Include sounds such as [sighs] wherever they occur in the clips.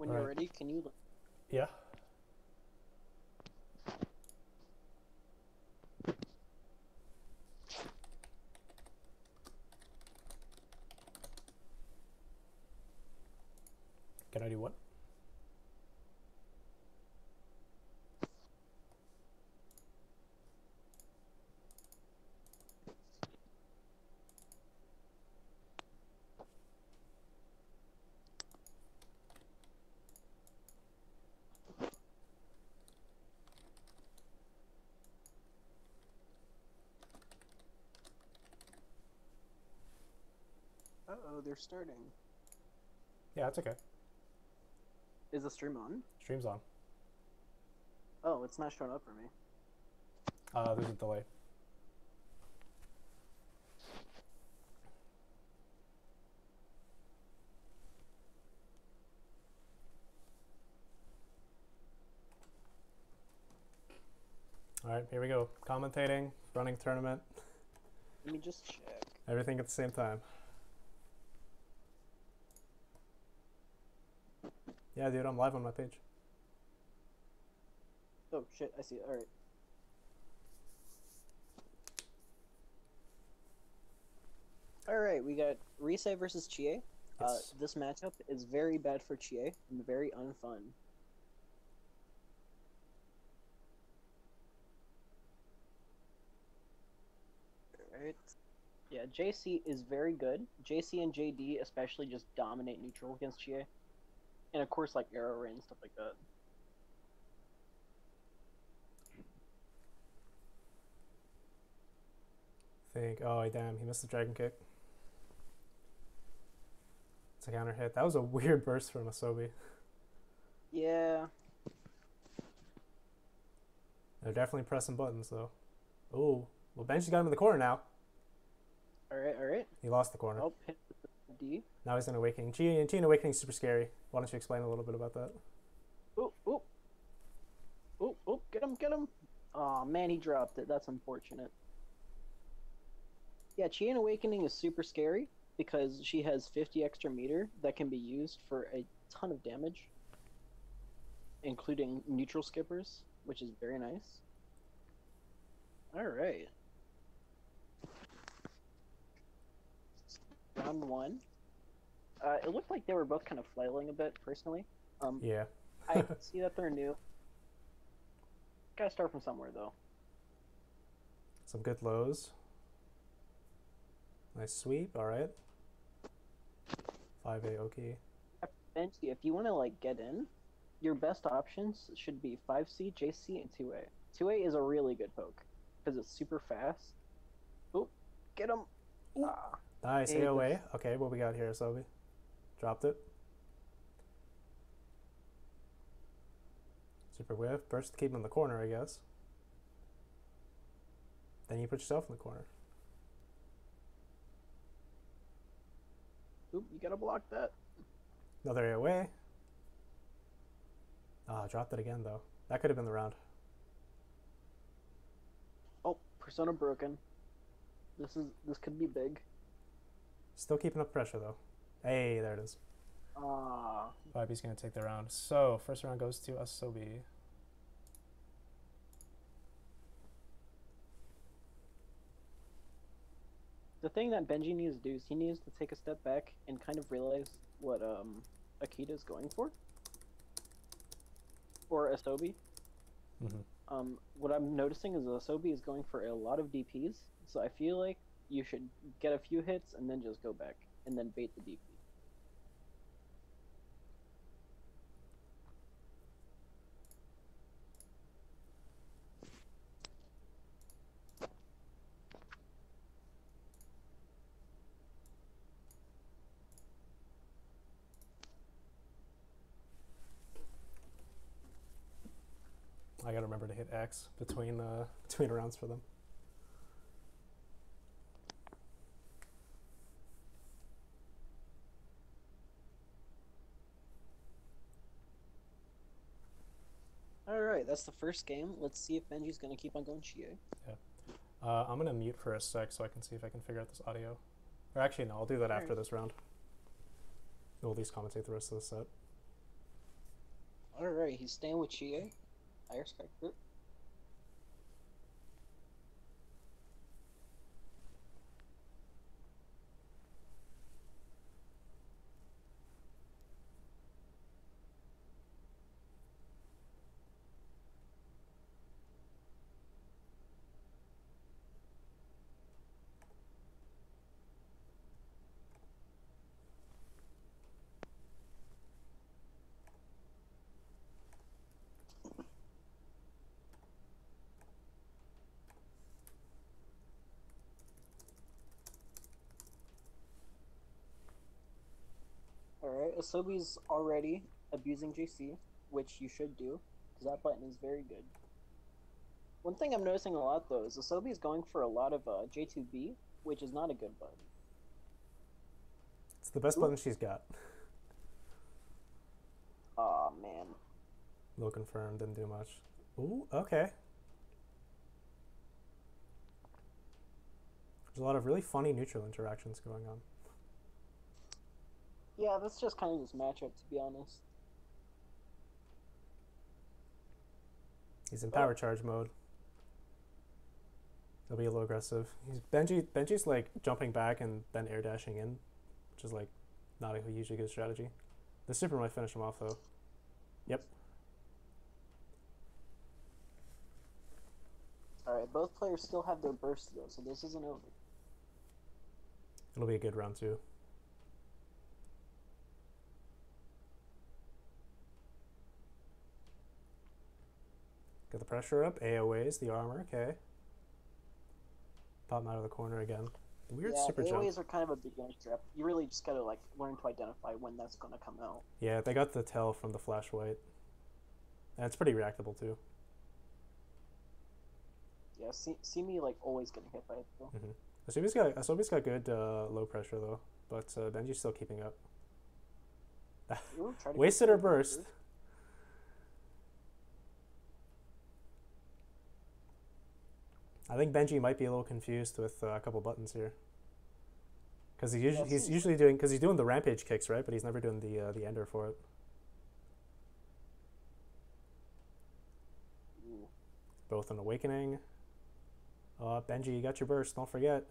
When you're Alright. ready, can you? Yeah. Can I do what? Uh oh, they're starting. Yeah, it's okay. Is the stream on? Stream's on. Oh, it's not showing up for me. Uh, there's a delay. All right, here we go. Commentating, running tournament, Let me just check. everything at the same time. Yeah, dude, I'm live on my page. Oh shit, I see it. All right. All right, we got Rise versus Chie. Uh, this matchup is very bad for Chie and very unfun. Alright. Yeah, JC is very good. JC and JD especially just dominate neutral against Chie. And of course, like arrow rain and stuff like that. think, oh damn, he missed the dragon kick. It's a counter hit. That was a [laughs] weird burst from Asobi. Yeah, They're definitely pressing buttons though. Ooh, well Benji's got him in the corner now. alright, alright. He lost the corner. Oh, hit with the D. Now he's in Awakening. Chie and in Awakening is super scary. Why don't you explain a little bit about that? Oop, oop. Oop, oop, get him, get him. Oh man, he dropped it. That's unfortunate. Yeah, Chie Awakening is super scary because she has 50 extra meter that can be used for a ton of damage, including neutral skippers, which is very nice. Alright. Round one. Uh, it looked like they were both kind of flailing a bit, personally. Um, Yeah. I [laughs] see that they're new. Gotta start from somewhere though. Some good lows. Nice sweep, alright. 5A okay. If you want to like get in, your best options should be 5C, JC, and 2A. 2A is a really good poke because it's super fast. Oop, get him. Ah, Nice AOA. Okay, what we got here, Asobi? Dropped it. Super whiff. Burst to keep him in the corner, I guess. Then you put yourself in the corner. oop, you gotta block that. Another AOA. Ah, dropped it again though. That could have been the round. Oh, persona broken. This is this could be big. Still keeping up pressure though. Hey, there it is. Ah, Vibe's gonna take the round. So first round goes to Asobi. the thing that Benji needs to do is he needs to take a step back and kind of realize what um Akita is going for, or Asobi. Mhm. Um, what I'm noticing is Asobi is going for a lot of DPs, so I feel like you should get a few hits and then just go back and then bait the DP. X between uh, [laughs] between rounds for them. All right, that's the first game. Let's see if Benji's gonna keep on going Chie. Uh, I'm gonna mute for a sec so I can see if I can figure out this audio. Or actually, no, I'll do that after Alright. this round. We'll at least commentate the rest of the set. Alright, he's staying with Chie. I respect it. Alright, Asobi's already abusing JC, which you should do, because that button is very good. One thing I'm noticing a lot though is Asobi is going for a lot of uh, J2B, which is not a good button. It's the best Ooh. button she's got. Aw man. Low confirm, didn't do much. Ooh, okay. There's a lot of really funny neutral interactions going on. Yeah, that's just kind of this matchup, to be honest. He's in Oh. power charge mode. He'll be a little aggressive. He's Benji. Benji's like jumping back and then air dashing in, which is like not a usually good strategy. The super might finish him off though. Yep. Alright, both players still have their burst though, so this isn't over. It'll be a good round too. Get the pressure up. AOA's the armor. Okay. Pop him out of the corner again. The weird yeah, super AoEs jump. are kind of a beginner trap. You really just gotta like learn to identify when that's gonna come out. Yeah, they got the tell from the flash white. And it's pretty reactable too. Yeah, see, see me like always getting hit by it though. Asobi's got Asobi's got good uh, low pressure though, but uh, Benji's still keeping up. Ooh, try to [laughs] get Wasted or burst. I think Benji might be a little confused with uh, a couple buttons here. Because he usually, he's usually doing because he's doing the rampage kicks right, but he's never doing the uh, the ender for it. Ooh. Both an awakening. Uh, Benji, you got your burst. Don't forget.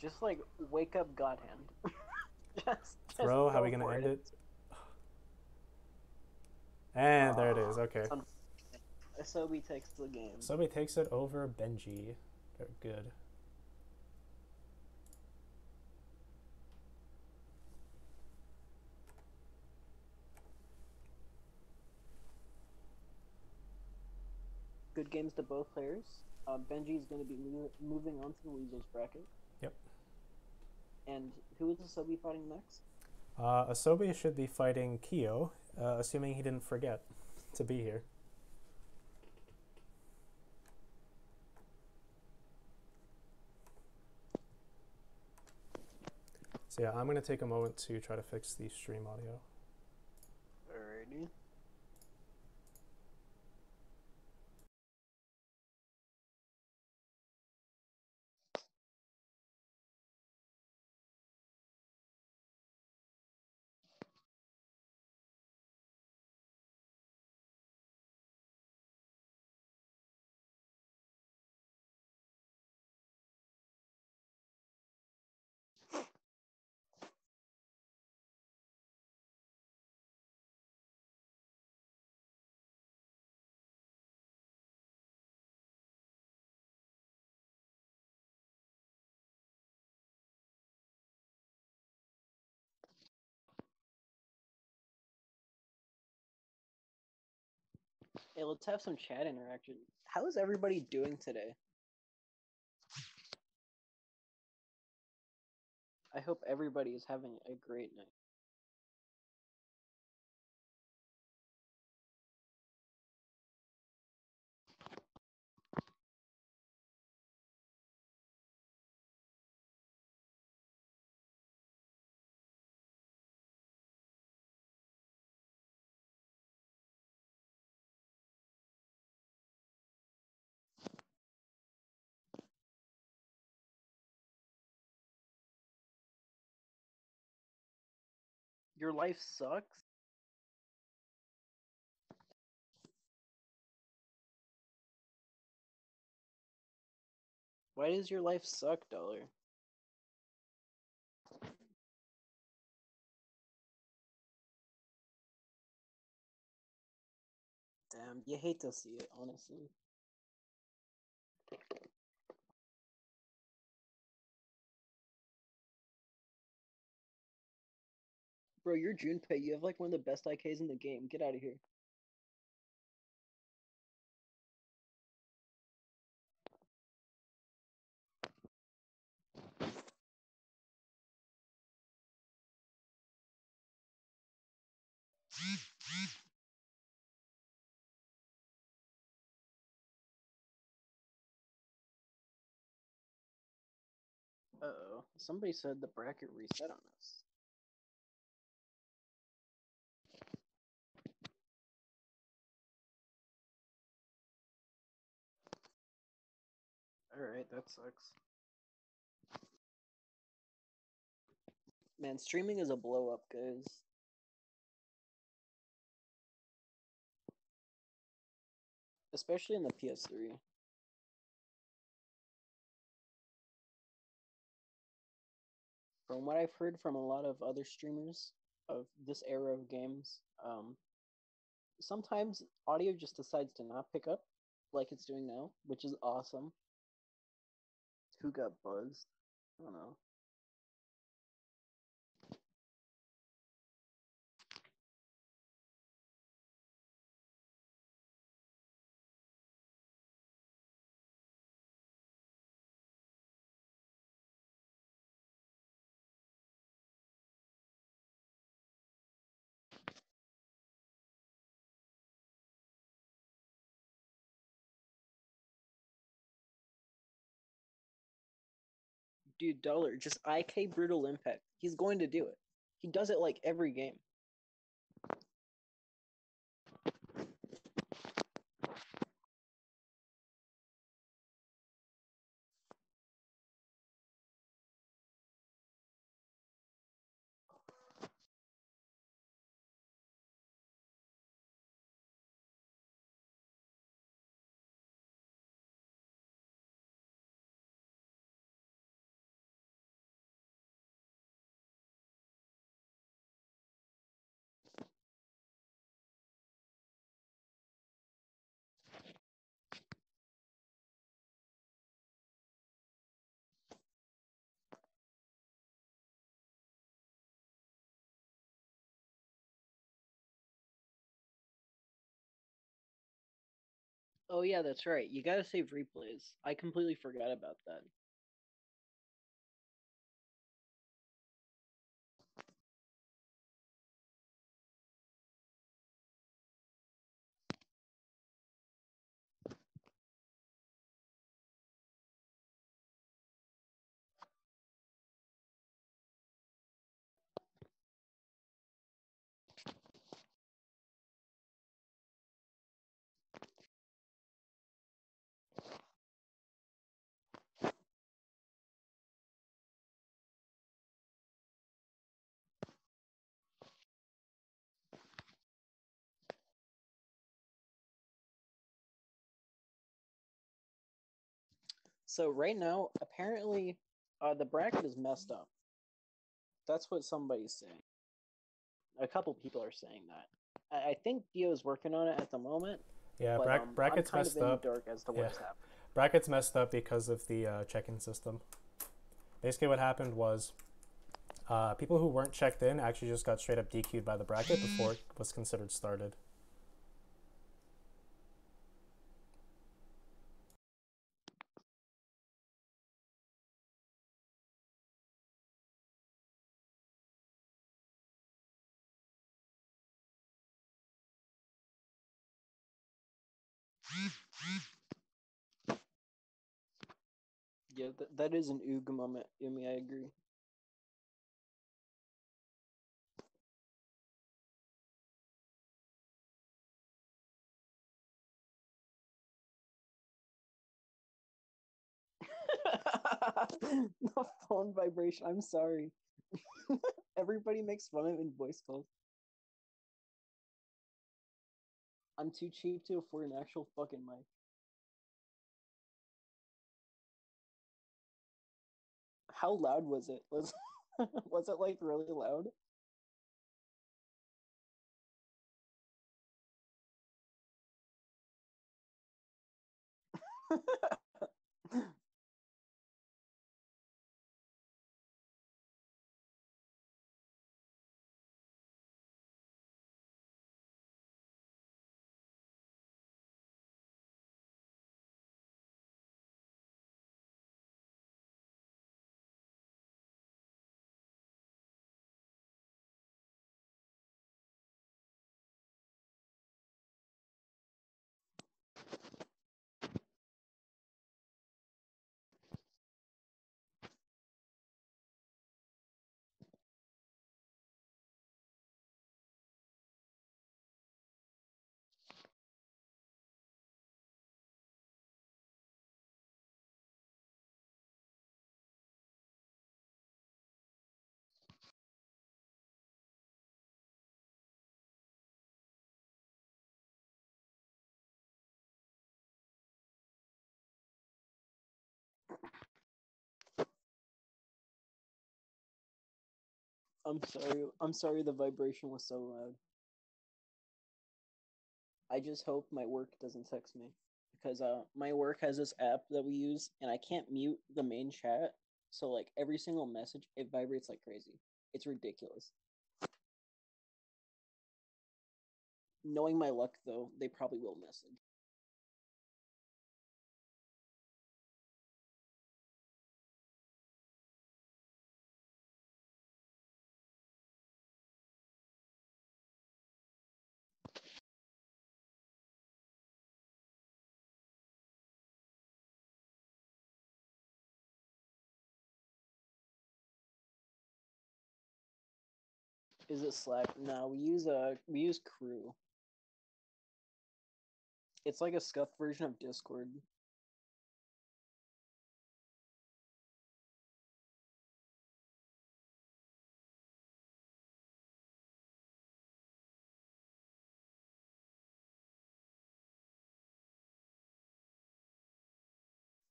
Just like wake up God hand. [laughs] just, just Throw. How are we gonna end it? And there it is. Ah, Okay. Asobi takes the game. Somebody takes it over Benji. Very good. Good games to both players. Uh, is going to be mo- moving on to the losers bracket. Yep. And who is Asobi fighting next? Uh, Asobi should be fighting Kyo, uh, assuming he didn't forget to be here. So yeah, I'm gonna take a moment to try to fix the stream audio. Hey, let's have some chat interaction. How is everybody doing today? I hope everybody is having a great night. your life sucks? Why does your life suck, Dollar? Damn, you hate to see it, honestly. Bro, you're Junpei. You have like one of the best IKs in the game. Get out of here. Uh oh. Somebody said the bracket reset on us. Alright, that sucks. Man, streaming is a blow up, guys. Especially in the PS3. From what I've heard from a lot of other streamers of this era of games, um, sometimes audio just decides to not pick up like it's doing now, which is awesome. Who got buzzed? I don't know. Dude, Dollar, just IK Brutal Impact. He's going to do it. He does it like every game. Oh yeah, that's right. You gotta save replays. I completely forgot about that. So right now, apparently, uh, the bracket is messed up. That's what somebody's saying. A couple people are saying that. I, I think Dio is working on it at the moment. Yeah, but, bra- um, brackets messed up. dark as to Yeah. what's happening. Brackets messed up because of the uh, check-in system. Basically, what happened was uh, people who weren't checked in actually just got straight up DQ'd by the bracket before it was considered started. Th- that is an Oog moment, Umi. I agree. [laughs] the phone vibration. I'm sorry. [laughs] Everybody makes fun of it in voice calls. I'm too cheap to afford an actual fucking mic. How loud was it? Was [laughs] was it like really loud? [laughs] I'm sorry. I'm sorry the vibration was so loud. I just hope my work doesn't text me because uh my work has this app that we use and I can't mute the main chat. So like every single message it vibrates like crazy. It's ridiculous. Knowing my luck though, they probably will message. Is it Slack? No, we use a uh, we use Crew. It's like a scuffed version of Discord.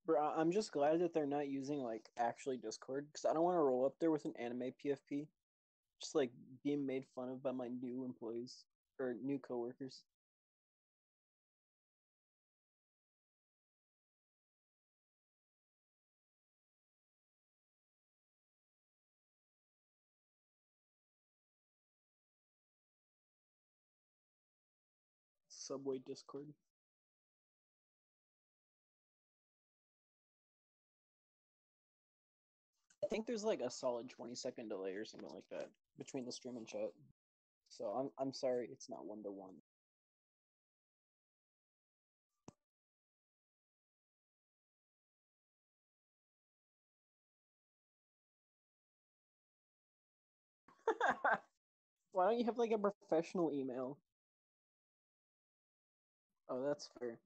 Bro, I'm just glad that they're not using like actually Discord because I don't want to roll up there with an anime PFP just like being made fun of by my new employees or new coworkers. Subway Discord. I think there's like a solid 20 second delay or something like that between the stream and chat. So I'm I'm sorry it's not one to one. Why don't you have like a professional email? Oh, that's fair.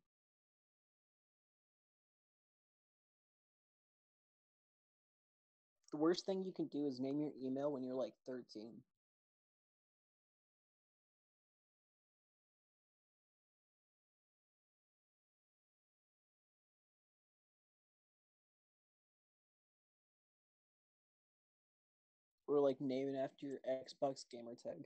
The worst thing you can do is name your email when you're like 13. Or like name it after your Xbox gamer tag.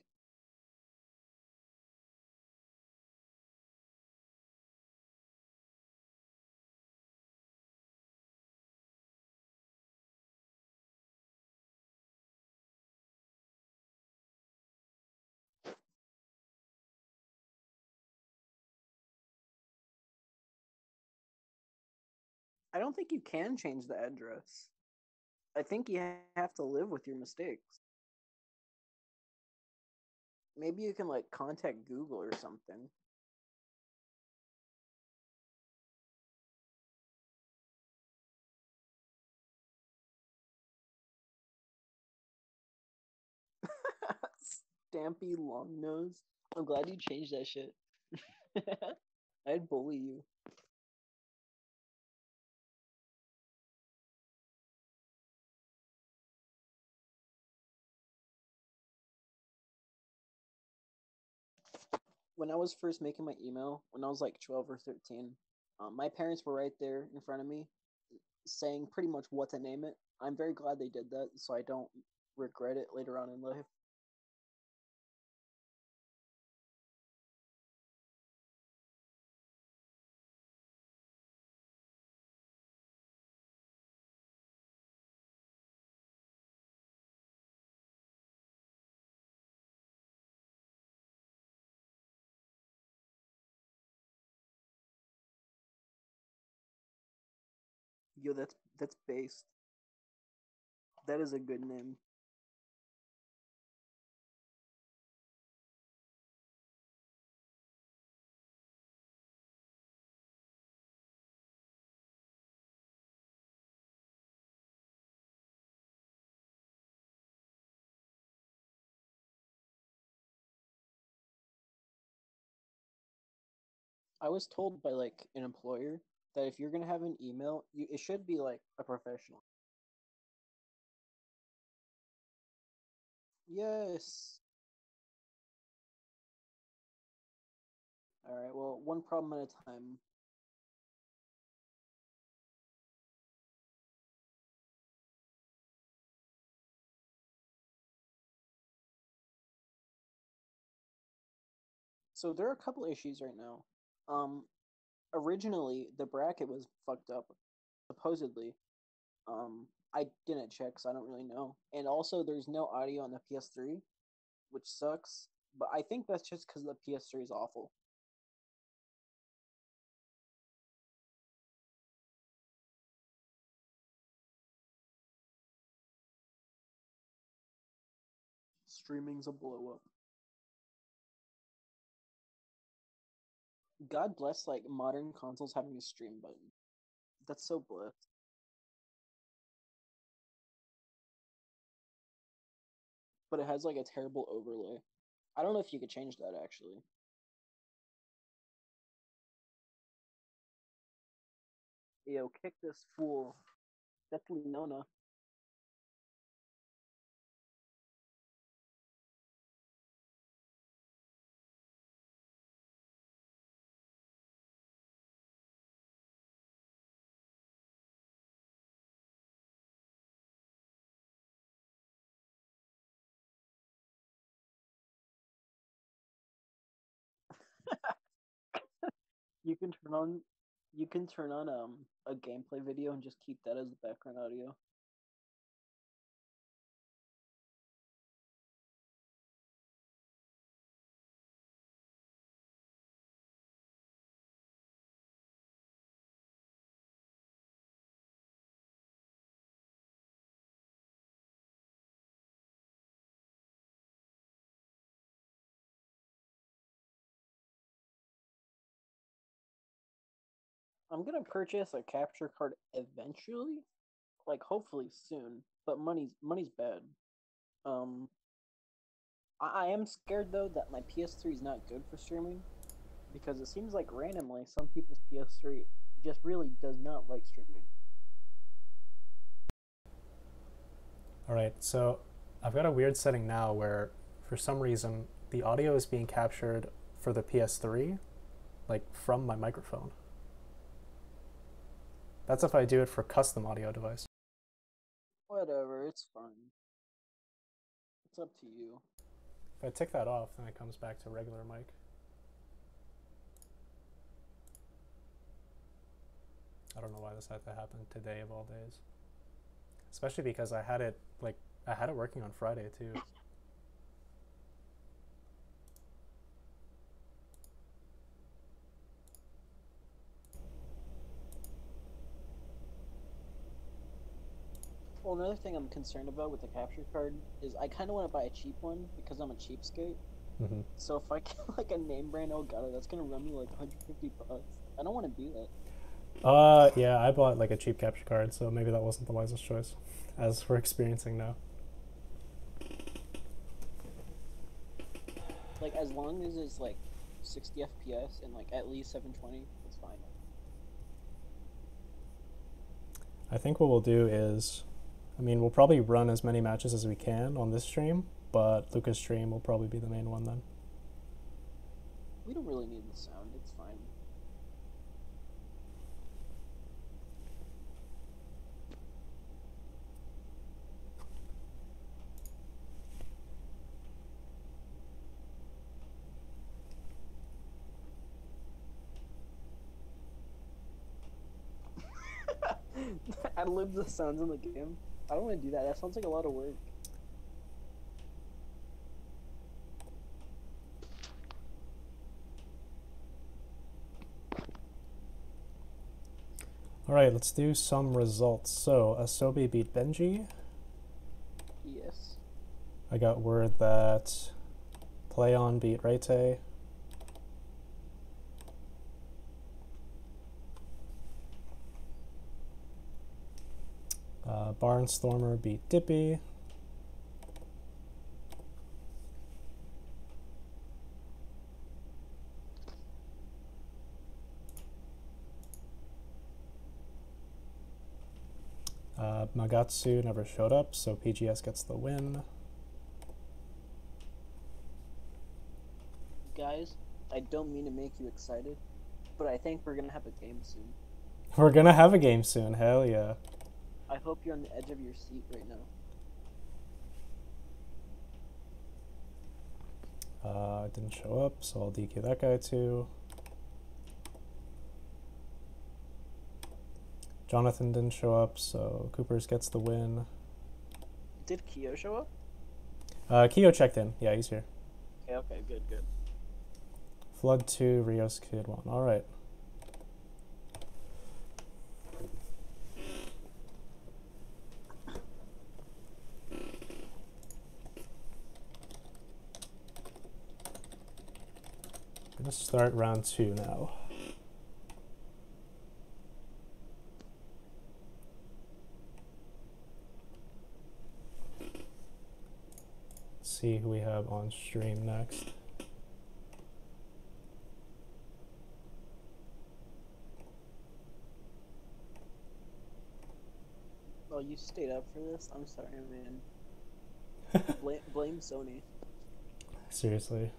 I don't think you can change the address. I think you have to live with your mistakes. Maybe you can like contact Google or something. [laughs] Stampy long nose. I'm glad you changed that shit. [laughs] I'd bully you. When I was first making my email, when I was like 12 or 13, um, my parents were right there in front of me saying pretty much what to name it. I'm very glad they did that, so I don't regret it later on in life. Yo, that's that's based. That is a good name. I was told by like an employer that if you're gonna have an email, you, it should be like a professional. Yes. All right. Well, one problem at a time. So there are a couple issues right now. Um, originally the bracket was fucked up, supposedly. Um, I didn't check, so I don't really know. And also, there's no audio on the PS3, which sucks. But I think that's just because the PS3 is awful. Streaming's a blow up. God bless like modern consoles having a stream button. That's so blessed. But it has like a terrible overlay. I don't know if you could change that actually. Yo, kick this fool. Definitely Nona. You can turn on you can turn on um a gameplay video and just keep that as the background audio. I'm gonna purchase a capture card eventually, like hopefully soon. But money's money's bad. Um, I, I am scared though that my PS3 is not good for streaming, because it seems like randomly some people's PS3 just really does not like streaming. All right, so I've got a weird setting now where, for some reason, the audio is being captured for the PS3, like from my microphone. That's if I do it for custom audio device. Whatever, it's fine. It's up to you. If I tick that off, then it comes back to regular mic. I don't know why this had to happen today of all days. Especially because I had it like I had it working on Friday too. Well, another thing I'm concerned about with the capture card is I kind of want to buy a cheap one because I'm a cheapskate. hmm So if I [laughs] get like a name brand Elgato, that's gonna run me like 150 bucks. I don't want to do that. Uh, yeah, I bought like a cheap capture card, so maybe that wasn't the wisest choice, as we're experiencing now. Like as long as it's like 60 FPS and like at least 720, it's fine. I think what we'll do is, I mean, we'll probably run as many matches as we can on this stream, but Lucas' stream will probably be the main one then. We don't really need the sound, it's fine. [laughs] I libs the sounds in the game. I don't want to do that. That sounds like a lot of work. All right, let's do some results. So Asobi beat Benji. Yes. I got word that Playon beat Rayte. Uh, Barnstormer beat Dippy. Uh, Magatsu never showed up, so PGS gets the win. Guys, I don't mean to make you excited, but I think we're gonna have a game soon. We're gonna have a game soon, hell yeah. I hope you're on the edge of your seat right now. Uh, didn't show up, so I'll DQ that guy too. Jonathan didn't show up, so Coopers gets the win. Did Kyo show up? Uh, Keo checked in. Yeah, he's here. Okay, okay, good, good. Flood 2, Rios Kid 1. Alright. Gonna start round two now. Let's see who we have on stream next. Oh, you stayed up for this? I'm sorry, man. [laughs] blame, blame Sony. Seriously.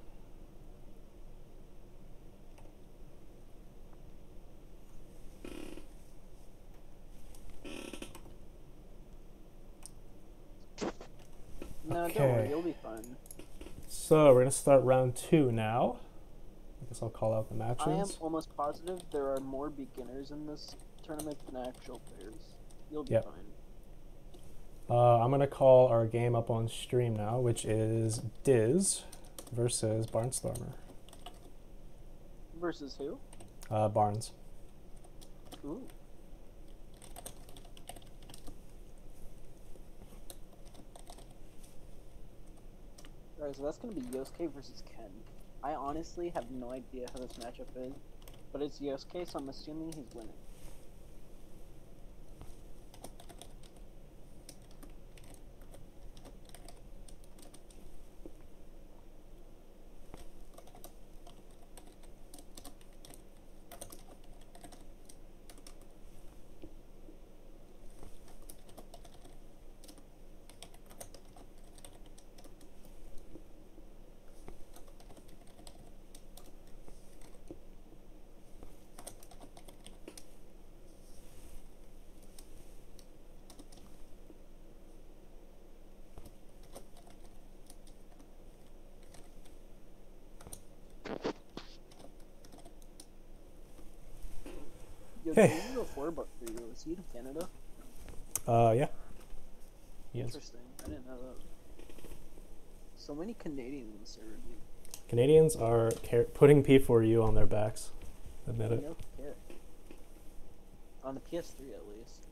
No, don't Okay. worry, you'll be fine. So we're gonna start round two now. I guess I'll call out the matches. I am almost positive there are more beginners in this tournament than actual players. You'll be Yep. fine. Uh, I'm gonna call our game up on stream now, which is Diz versus Barnstormer. Versus who? Uh, Barnes. Ooh. Alright, so that's gonna be Yosuke versus Ken. I honestly have no idea how this matchup is, but it's Yosuke, so I'm assuming he's winning. Yo, Hey. you four buck for you? Is he in Canada? Uh, yeah. Yes. Interesting. I didn't know that. So many Canadians in the. Canadians are putting P4U on their backs. Admit it. No care. On the PS3 at least.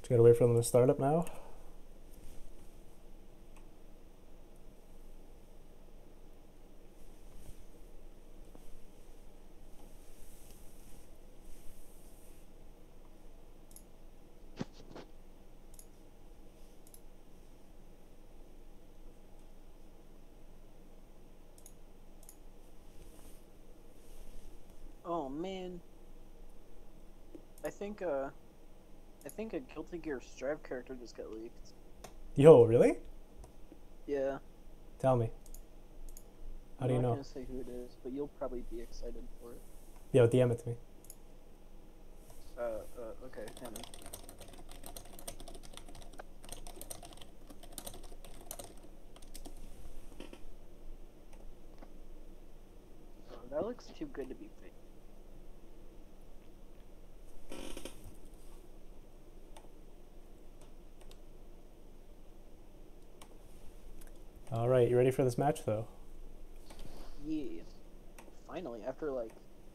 Just gotta wait for them to start up now. Oh man. I think uh I think a Guilty Gear Strive character just got leaked. Yo, really? Yeah. Tell me. How do you know? I'm not gonna say who it is, but you'll probably be excited for it. Yo, DM it to me. Uh, uh, okay, hang on. Oh, that looks too good to be fake. All right, you ready for this match though? Yeah. Finally, after like,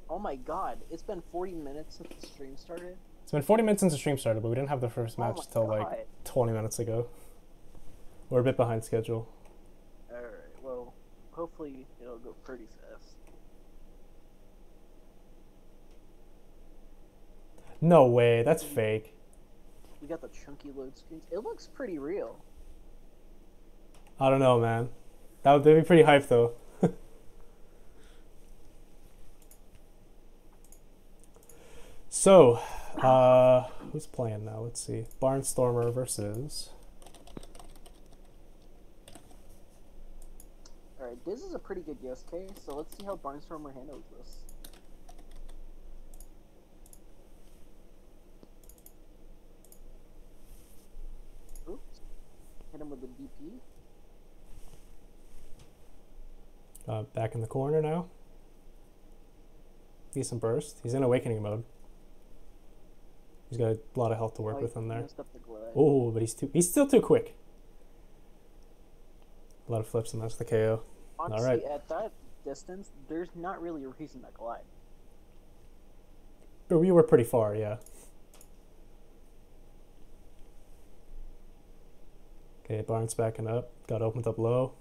oh my god, it's been 40 minutes since the stream started. It's been 40 minutes since the stream started, but we didn't have the first Oh match my till like 20 minutes ago. We're a bit behind schedule. Alright, well, hopefully it'll go pretty fast. No way, that's fake. We got the chunky load screens. It looks pretty real. I don't know, man. That would be pretty hype though. [laughs] so, uh, who's playing now? Let's see. Barnstormer versus. Alright, this is a pretty good Yosuke, so let's see how Barnstormer handles this. Oops. Hit him with the DP. Uh, back in the corner now. Decent burst. He's in awakening mode. He's got a lot of health to work Oh, with in there. the. Oh, but he's too. He's still too quick. A lot of flips and that's the KO. Honestly, Alright. at that distance, there's not really a reason to glide. But we were pretty far, yeah. Okay, Barnes backing up. Got opened up low.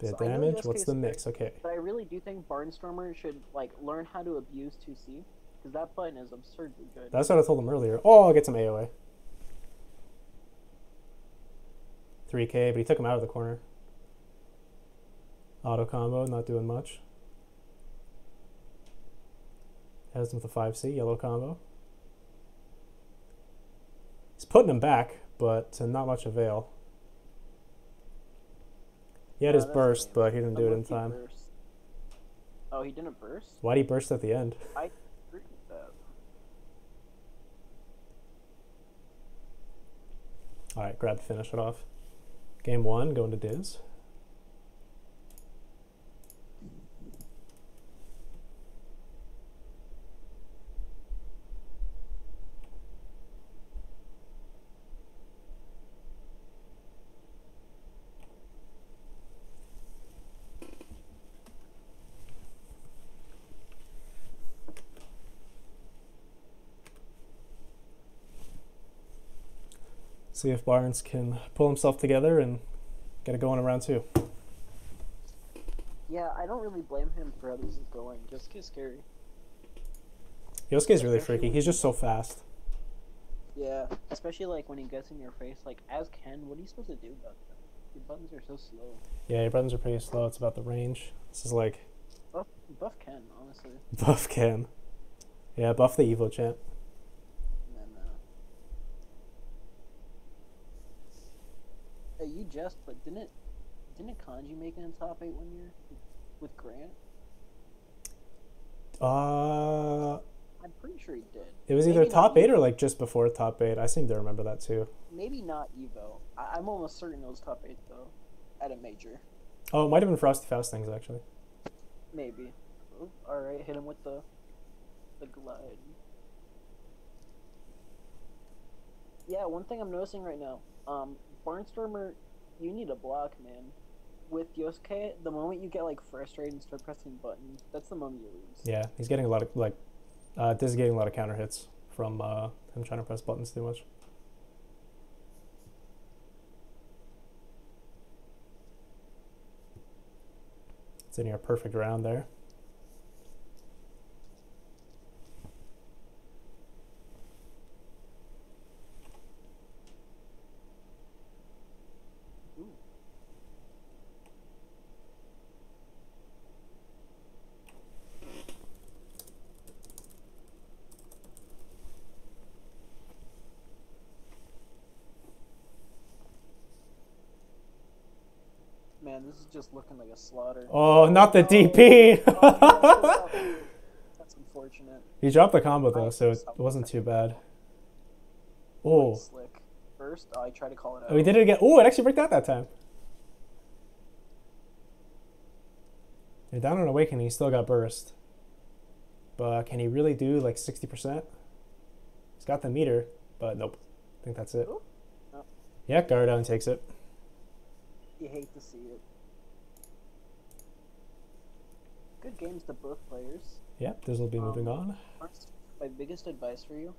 Bit So damage. What's the mix? Okay. But I really do think Barnstormer should like learn how to abuse 2C because that button is absurdly good. That's what I told him earlier. Oh, I'll get some AOA. 3k, but he took him out of the corner. Auto combo, not doing much. Has him with a 5C, yellow combo. He's putting him back, but to not much avail. He had Yeah, his burst, but he didn't do it in time. burst. Oh, he didn't burst? Why'd he burst at the end? I agree with that. Alright, grab finish it off. Game one, going to Diz. See if Barnes can pull himself together and get it going in round two. Yeah, I don't really blame him for how this is going. Just get scary. Yosuke's really Especially freaky. He's just so fast. Yeah, especially like when he gets in your face. Like as Ken, what are you supposed to do about that? Your buttons are so slow. Yeah, your buttons are pretty slow. It's about the range. This is like Buff, buff Ken, honestly. [laughs] buff can. Yeah, buff the evil champ. And then, uh... Hey, you just but didn't it didn't Kanji make it in top eight one year with Grant? Uh, I'm pretty sure he did. it was either Maybe not top eight or like just before top eight. I seem to remember that too. Maybe not Evo. I- I'm almost certain it was top eight though, at a major. Oh, it might have been Frosty Faustings actually. Maybe. Oh, all right, hit him with the the glide. Yeah, one thing I'm noticing right now, um, Barnstormer, you need a block, man. With Yosuke, the moment you get like frustrated and start pressing buttons, that's the moment you lose. Yeah, he's getting a lot of like, uh, Diz is getting a lot of counter hits from uh, him trying to press buttons too much. It's in your perfect round there. Ooh. Man, this is just looking like a slaughter. Oh, not the. DP! Oh, [laughs] That's unfortunate. he dropped the combo though, so it wasn't too bad. Oh, Slick. First, oh, I tried to call it out. oh, he did it again. Oh, it actually worked out that time. You're down on awakening, he still got burst. But can he really do like 60%? He's got the meter, but nope. I think that's it. Ooh. No. Yeah, guard down takes it. You hate to see it. Good games to both players. Yep, this will be moving Um, on. Honestly, My biggest advice for you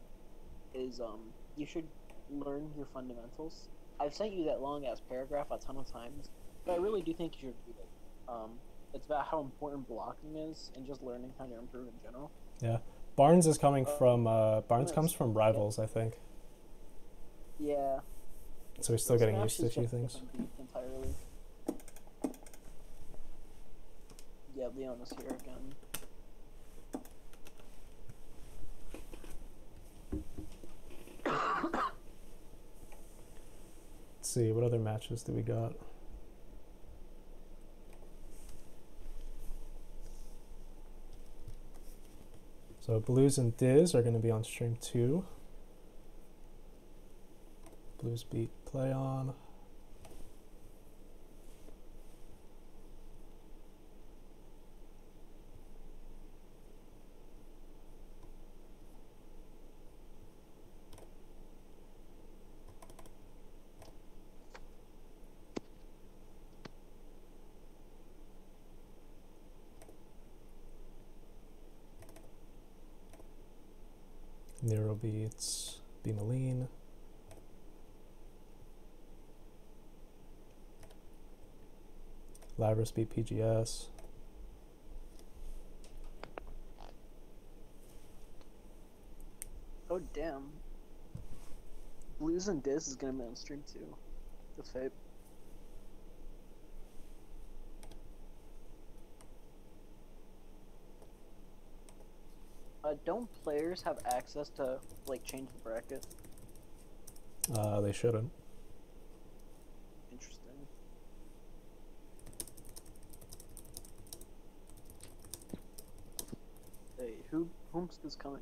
is um you should learn your fundamentals. I've sent you that long ass paragraph a ton of times, but I really do think you should read it. Um, it's about how important blocking is and just learning how to improve in general. Yeah, Barnes is coming Uh, from uh, Barnes nice. comes from Rivals, I think. Yeah. So he's still getting used to a few things. entirely. Yeah, Leon is here again. Let's see, what other matches do we got? So Blues and Diz are going to be on stream two. Blues beat Playon. Beats Beameline. Lavris beat PGS. Oh damn. Blues and Diz is gonna be on stream too. That's fate. don't players have access to like change the bracket? Uh, they shouldn't. Interesting. Hey, who whom's this coming?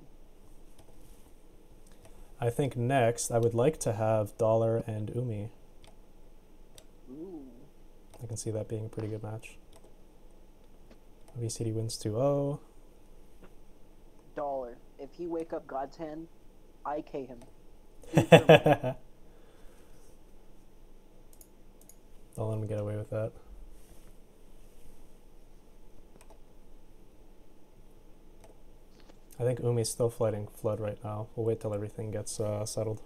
I think next I would like to have Dollar and Umi. Ooh. I can see that being a pretty good match. VCD wins 2-0 he wake up God's hand, I K him. [laughs] Don't let him get away with that. I think Umi's still fighting Flood right now. We'll wait till everything gets uh, settled.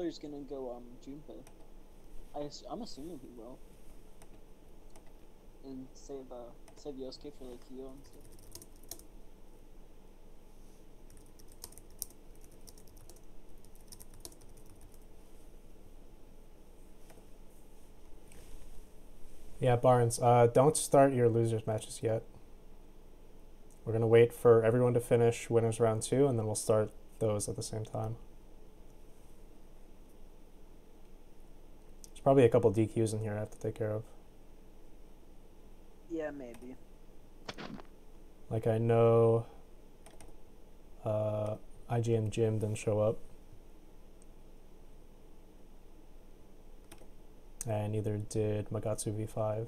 I wonder gonna go um Junpei. I I'm assuming he will. And save uh save Yosuke for like Kyo and stuff. Yeah, Barnes, uh, don't start your losers matches yet. We're gonna wait for everyone to finish winners round two, and then we'll start those at the same time. There's probably a couple DQs in here I have to take care of. Yeah, maybe. Like I know, uh, IGN Jim didn't show up, and neither did Magatsu V5.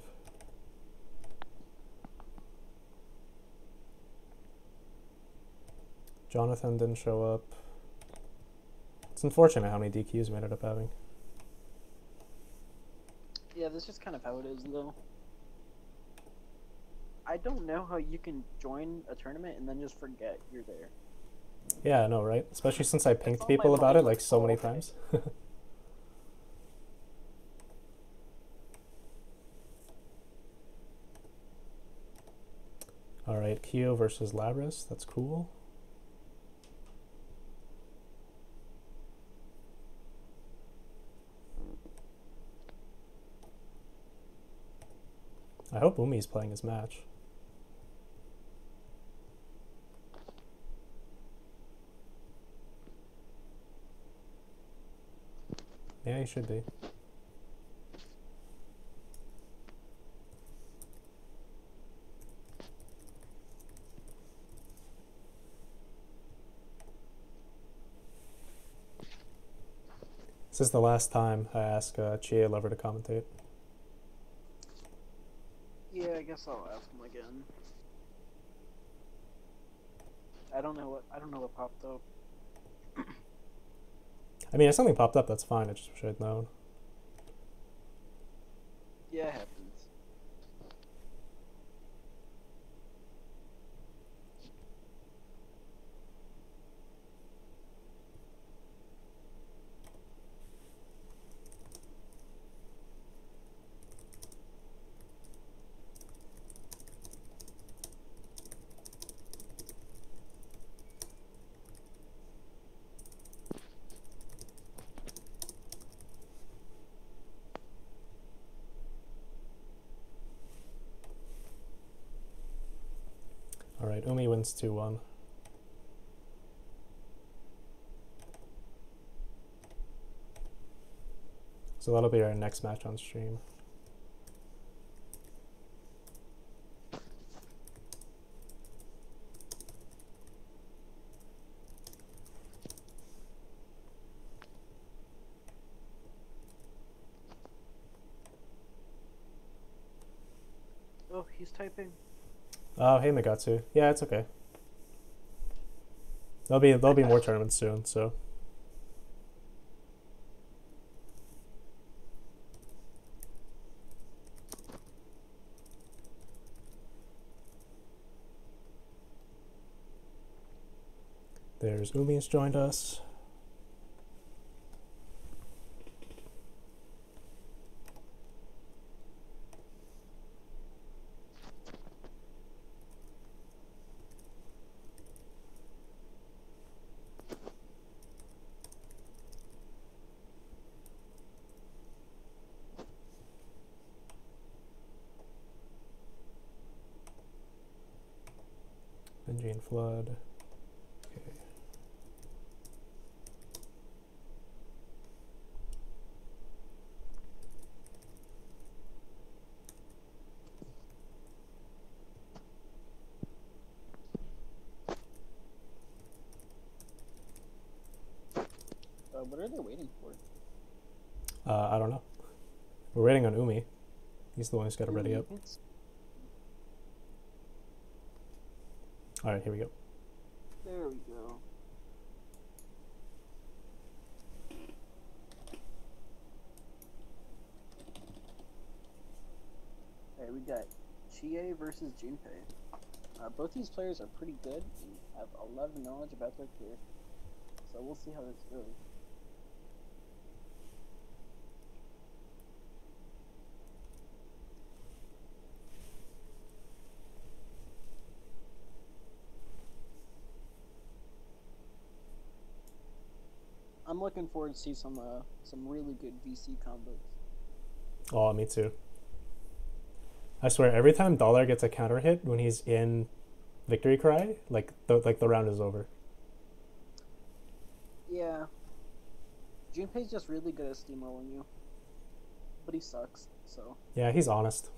Jonathan didn't show up. It's unfortunate how many DQs we ended up having. That's just kind of how it is though. I don't know how you can join a tournament and then just forget you're there. Yeah, I know, right? Especially since I pinged people about it like so many times. [laughs] All right, Kyo versus Labras. That's cool. I hope Umi's playing his match. Yeah, he should be. This is the last time I ask uh, Chia Lover to commentate. Yeah, I guess I'll ask him again. I don't know what I don't know what popped up. I mean, if something popped up, that's fine. I just wish I'd known. Yeah, it happens. All right, wins 2 1. So that'll be our next match on stream. Oh, he's typing. Oh, hey Magatsu. Yeah, it's okay. There'll be there'll be more tournaments soon, so there's Umi has joined us. Benji and Flood. Okay. Uh, what are they waiting for? Uh, I don't know. We're waiting on Umi. He's the one who's got it ready up. All right, here we go. There we go. Alright, we got Chie versus Junpei. Uh, both these players are pretty good and have a lot of knowledge about their gear. So we'll see how this goes. I'm looking forward to see some uh, some really good VC combos. Oh, me too. I swear, every time Dollar gets a counter hit when he's in Victory Cry, like the like the round is over. Yeah. Junpei's just really good at steamrolling you. But he sucks, so Yeah, he's honest.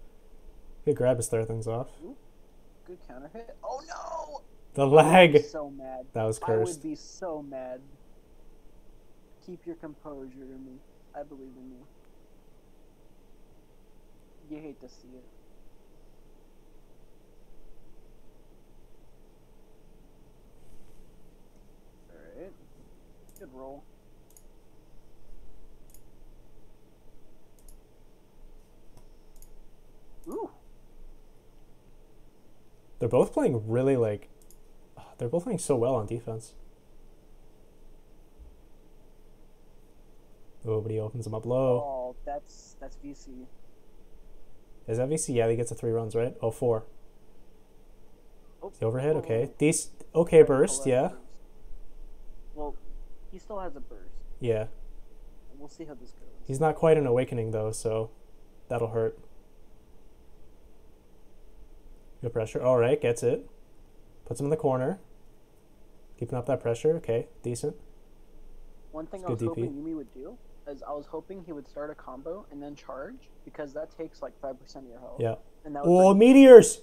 [laughs] he grab his throw things off. good counter hit. Oh no! The lag. be so mad. That was cursed. I would be so mad. Keep your composure to me. I believe in you. You hate to see it. Alright. Good roll. Ooh. They're both playing really like. They're both playing so well on defense. Oh, but he opens him up low. Oh, that's that's VC. Is that VC? Yeah, he gets a three runs, right? Oh, four. Oh, The overhead, oh, okay. These okay burst, yeah, burst. Well, he still has a burst. yeah. We'll see how this goes. He's not quite an awakening though, so that'll hurt. Good pressure. All right, gets it. Puts him in the corner. Keeping up that pressure. Okay, decent. One thing I was DP. hoping Umi would do I was hoping he would start a combo and then charge because that takes like five percent of your health. Yeah. And that Oh, meteors!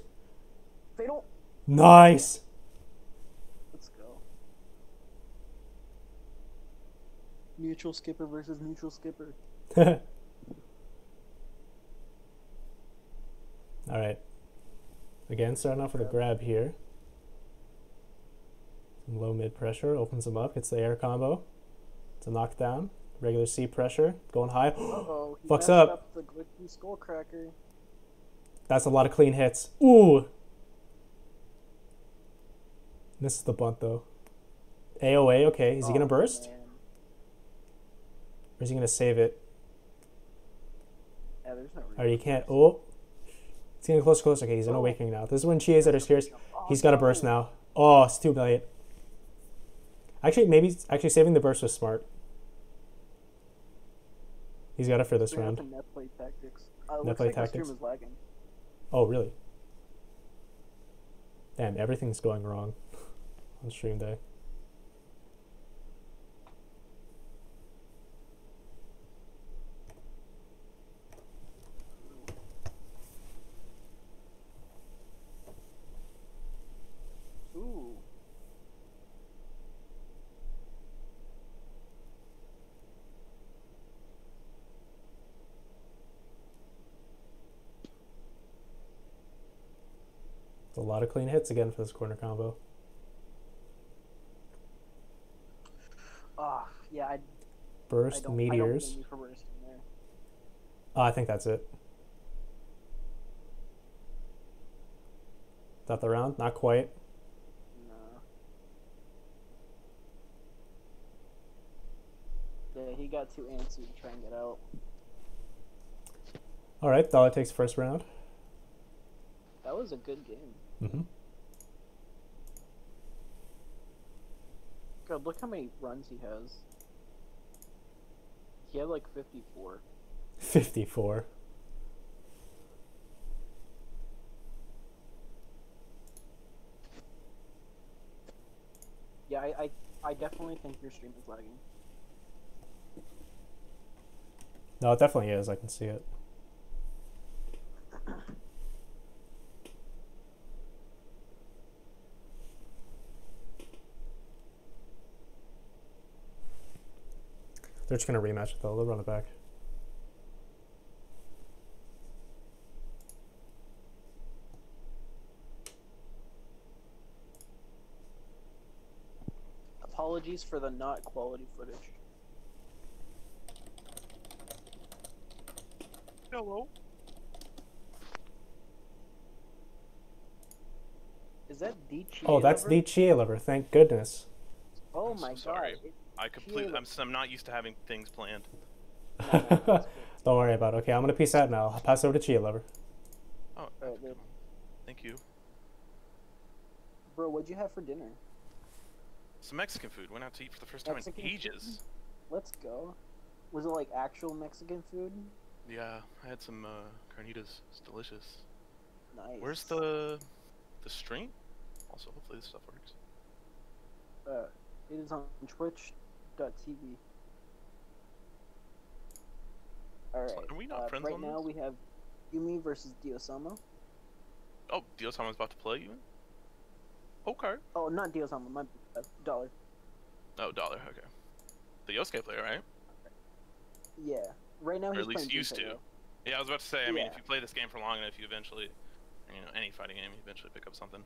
fatal. Nice. Let's go. Neutral skipper versus neutral skipper. [laughs] All right. Again, starting off with a grab here. Some low mid pressure opens him up, gets the air combo. It's a knockdown. Regular C pressure going high. Oh, he [gasps] Fucks up. up the glitchy skullcracker. That's a lot of clean hits. Ooh. This is the bunt though. AOA, okay. Is he gonna Oh, burst? man. Or is he gonna save it? Yeah, there's no reason. Or you can't. Oh. It's getting close, close. Okay, he's in Oh. awakening now. This is when Chie's at her scarce. Oh, He's got a burst now. Oh, it's too late. Actually, maybe actually saving the burst was smart. He's got it for this Bring round. net play tactics. Uh, Net play like tactics. stream is lagging. Oh, really? Damn, everything's going wrong [laughs] on stream day. Ooh. It's a lot of clean hits again for this corner combo. Ah, yeah, I, I Burst, don't, meteors. I don't blame you for there. Oh, I think that's it. That the round? Not quite. No. Yeah, he got too antsy to try and get out. All right, Dollar takes first round. That was a good game. Mm-hmm. God, look how many runs he has. He had like 54. 54. Yeah, I, I, I definitely think your stream is lagging. No, it definitely is. I can see it. They're just gonna rematch it though. They'll run it back. Apologies for the not quality footage. Hello. Is that D Oh, that's the Chia Lover. Thank goodness. Oh I'm so my sorry. god. It- I completely. Sheila. I'm, s- I'm not used to having things planned. [laughs] Don't worry about it. Okay, I'm gonna peace out now. I'll pass it over to Chia Lover. Oh, Alright, thank you. Bro, what'd you have for dinner? Some Mexican food. Went out to eat for the first time Mexican in food? ages. Let's go. Was it like actual Mexican food? Yeah, I had some uh, carnitas. It's delicious. Nice. Where's the the stream? Also, hopefully this stuff works. Uh, it is on Twitch.tv. Alright. Are we not uh, friends right now this? we have Umi versus Diosama. Oh, Diosama's about to play even. Okay. Oh, not Diosama, my uh, dollar. Oh, dollar. Okay. The Yosuke player, right? Yeah. Right now Or he's at least playing used to. Yeah, I was about to say. I mean, if you play this game for long enough, you eventually, you know, any fighting game, you eventually pick up something.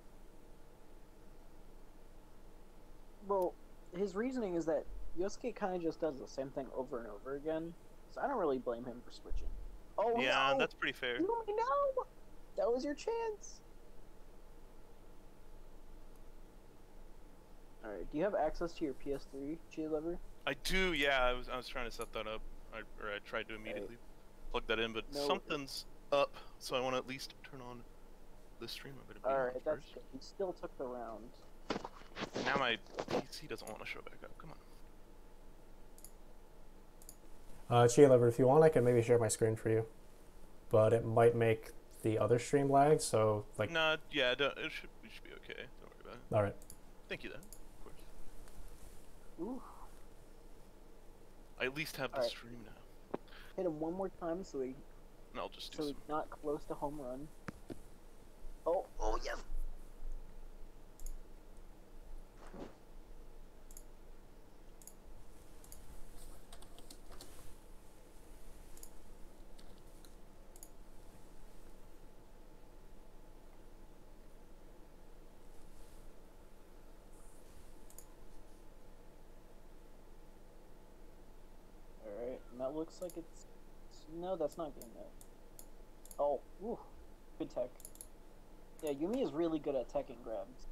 Well, his reasoning is that Yosuke kind of just does the same thing over and over again, so I don't really blame him for switching. Oh yeah, no! that's pretty fair. Umi, know, That was your chance. All right. Do you have access to your PS3, Chia Lover? I do, yeah. I was I was trying to set that up, I, or I tried to immediately plug that in, but No. something's up, so I want to at least turn on the stream. I'm gonna be All that's first. good. He still took the round. Now my PC doesn't want to show back up. Come on. Uh, Chia Lover, if you want, I can maybe share my screen for you, but it might make the other stream lag. So like, Nah, yeah, don't, it should we should be okay. Don't worry about it. all right. Thank you then. Of course. Ooh. I at least have the Alright. stream now, Hit him one more time so he and I'll just do so some. he's not close to home run. Oh, oh yes. that looks like it's. No, that's not game net. Oh, ooh, good tech. Yeah, Umi is really good at tech and grabs.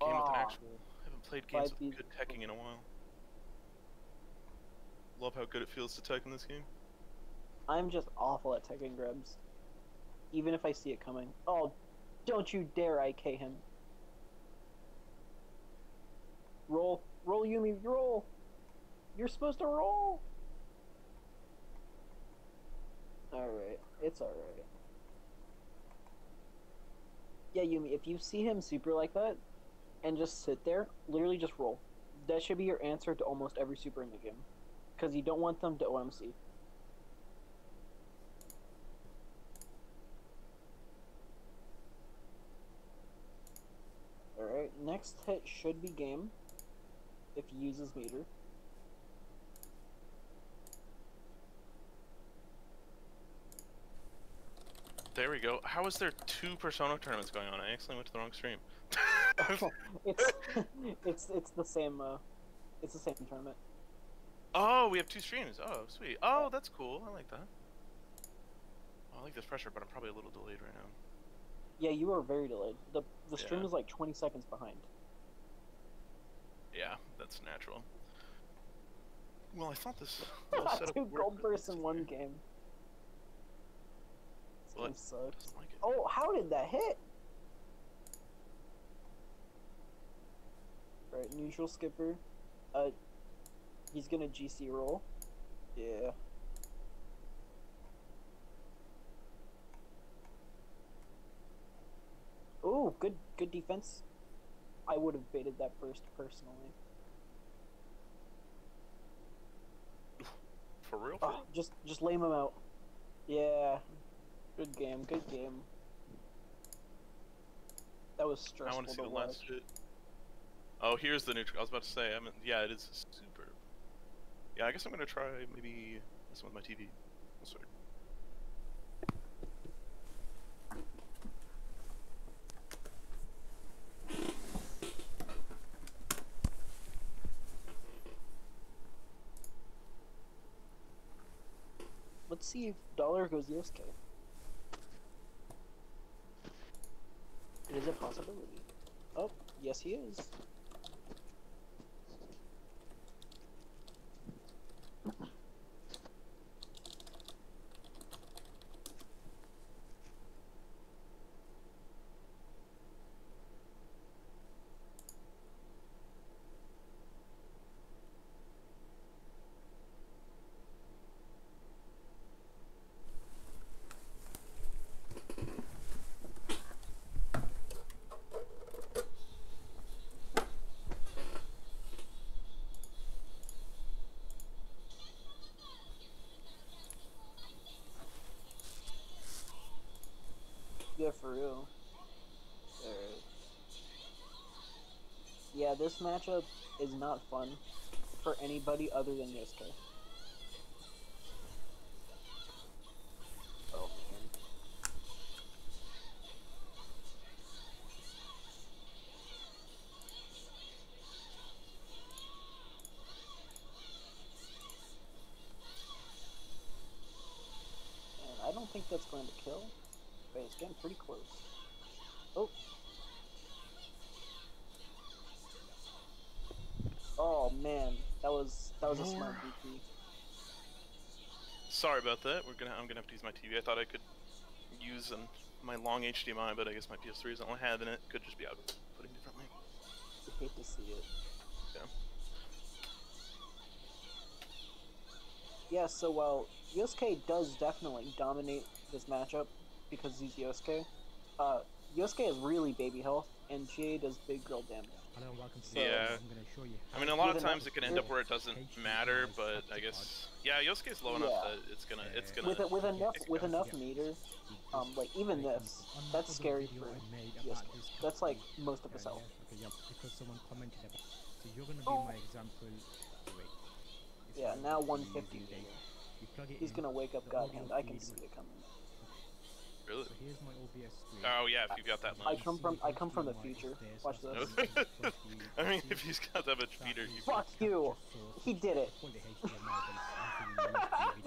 Game with an Ah. actual. I haven't played games Five with good teching in a while. Love how good it feels to tech in this game. I'm just awful at tech and grabs. Even if I see it coming. Oh, don't you dare IK him. Roll. Roll, Umi, roll! You're supposed to roll! Alright, it's alright. Yeah, Umi, if you see him super like that, and just sit there, literally just roll. That should be your answer to almost every super in the game. Because you don't want them to OMC. Alright, next hit should be game. If he uses meter. There we go. How is there two Persona tournaments going on? I accidentally went to the wrong stream. [laughs] it's [laughs] it's it's the same uh it's the same tournament. oh, we have two streams. Oh, sweet. Oh, that's cool. I like that. Oh, I like this pressure, but I'm probably a little delayed right now. Yeah, you are very delayed. The the stream Yeah. is like twenty seconds behind. Yeah, that's natural. Well, I thought this [laughs] Two gold bursts in one game. Game sucks. Oh, how did that hit? Right, neutral skipper. Uh, he's gonna GC roll. Yeah. Oh, good, good defense. I would have baited that burst personally. For real? Oh, real? just, just lame him out. Yeah. Good game. Good game. That was stressful. I want to see the watch. last hit. Oh, here's the neutral. I was about to say. I mean, yeah, it is super. Yeah, I guess I'm gonna try maybe this one with my TV. Sorry. Let's see if Dollar goes Yosuke. It is a possibility. Oh, yes he is. Yeah, for real. Alright. Yeah, this matchup is not fun for anybody other than Yosuke. About that. We're gonna. I'm gonna have to use my TV. I thought I could use an, my long HDMI, but I guess my PS3 isn't have in it. Could just be outputting differently. I hate to see it. Yeah. Yeah, so while Yosuke does definitely dominate this matchup because he's Yosuke, uh, Yosuke has really baby health, and GA does big girl damage. Hello and welcome to Yeah. I'm gonna show you I mean, a lot of times it can end up where it doesn't matter, but I guess yeah, Yosuke's low enough Yeah. that it's gonna. It's gonna. With with enough with enough Yeah. meter, um, like even like, this, that's scary for I Yosuke. That's like most of his Yeah, yeah, okay, yeah, because someone commented about. So you're gonna be Oh. my example. Wait. Yeah, now 150 meter. data. You plug it He's gonna wake up the God audio hand. I can see it coming. Really? So here's my OBS screen. Oh yeah, if you've got that much. I come from I come from the future. Watch this. [laughs] I mean, if he's got that much meter, you Fuck you. He did it. [laughs]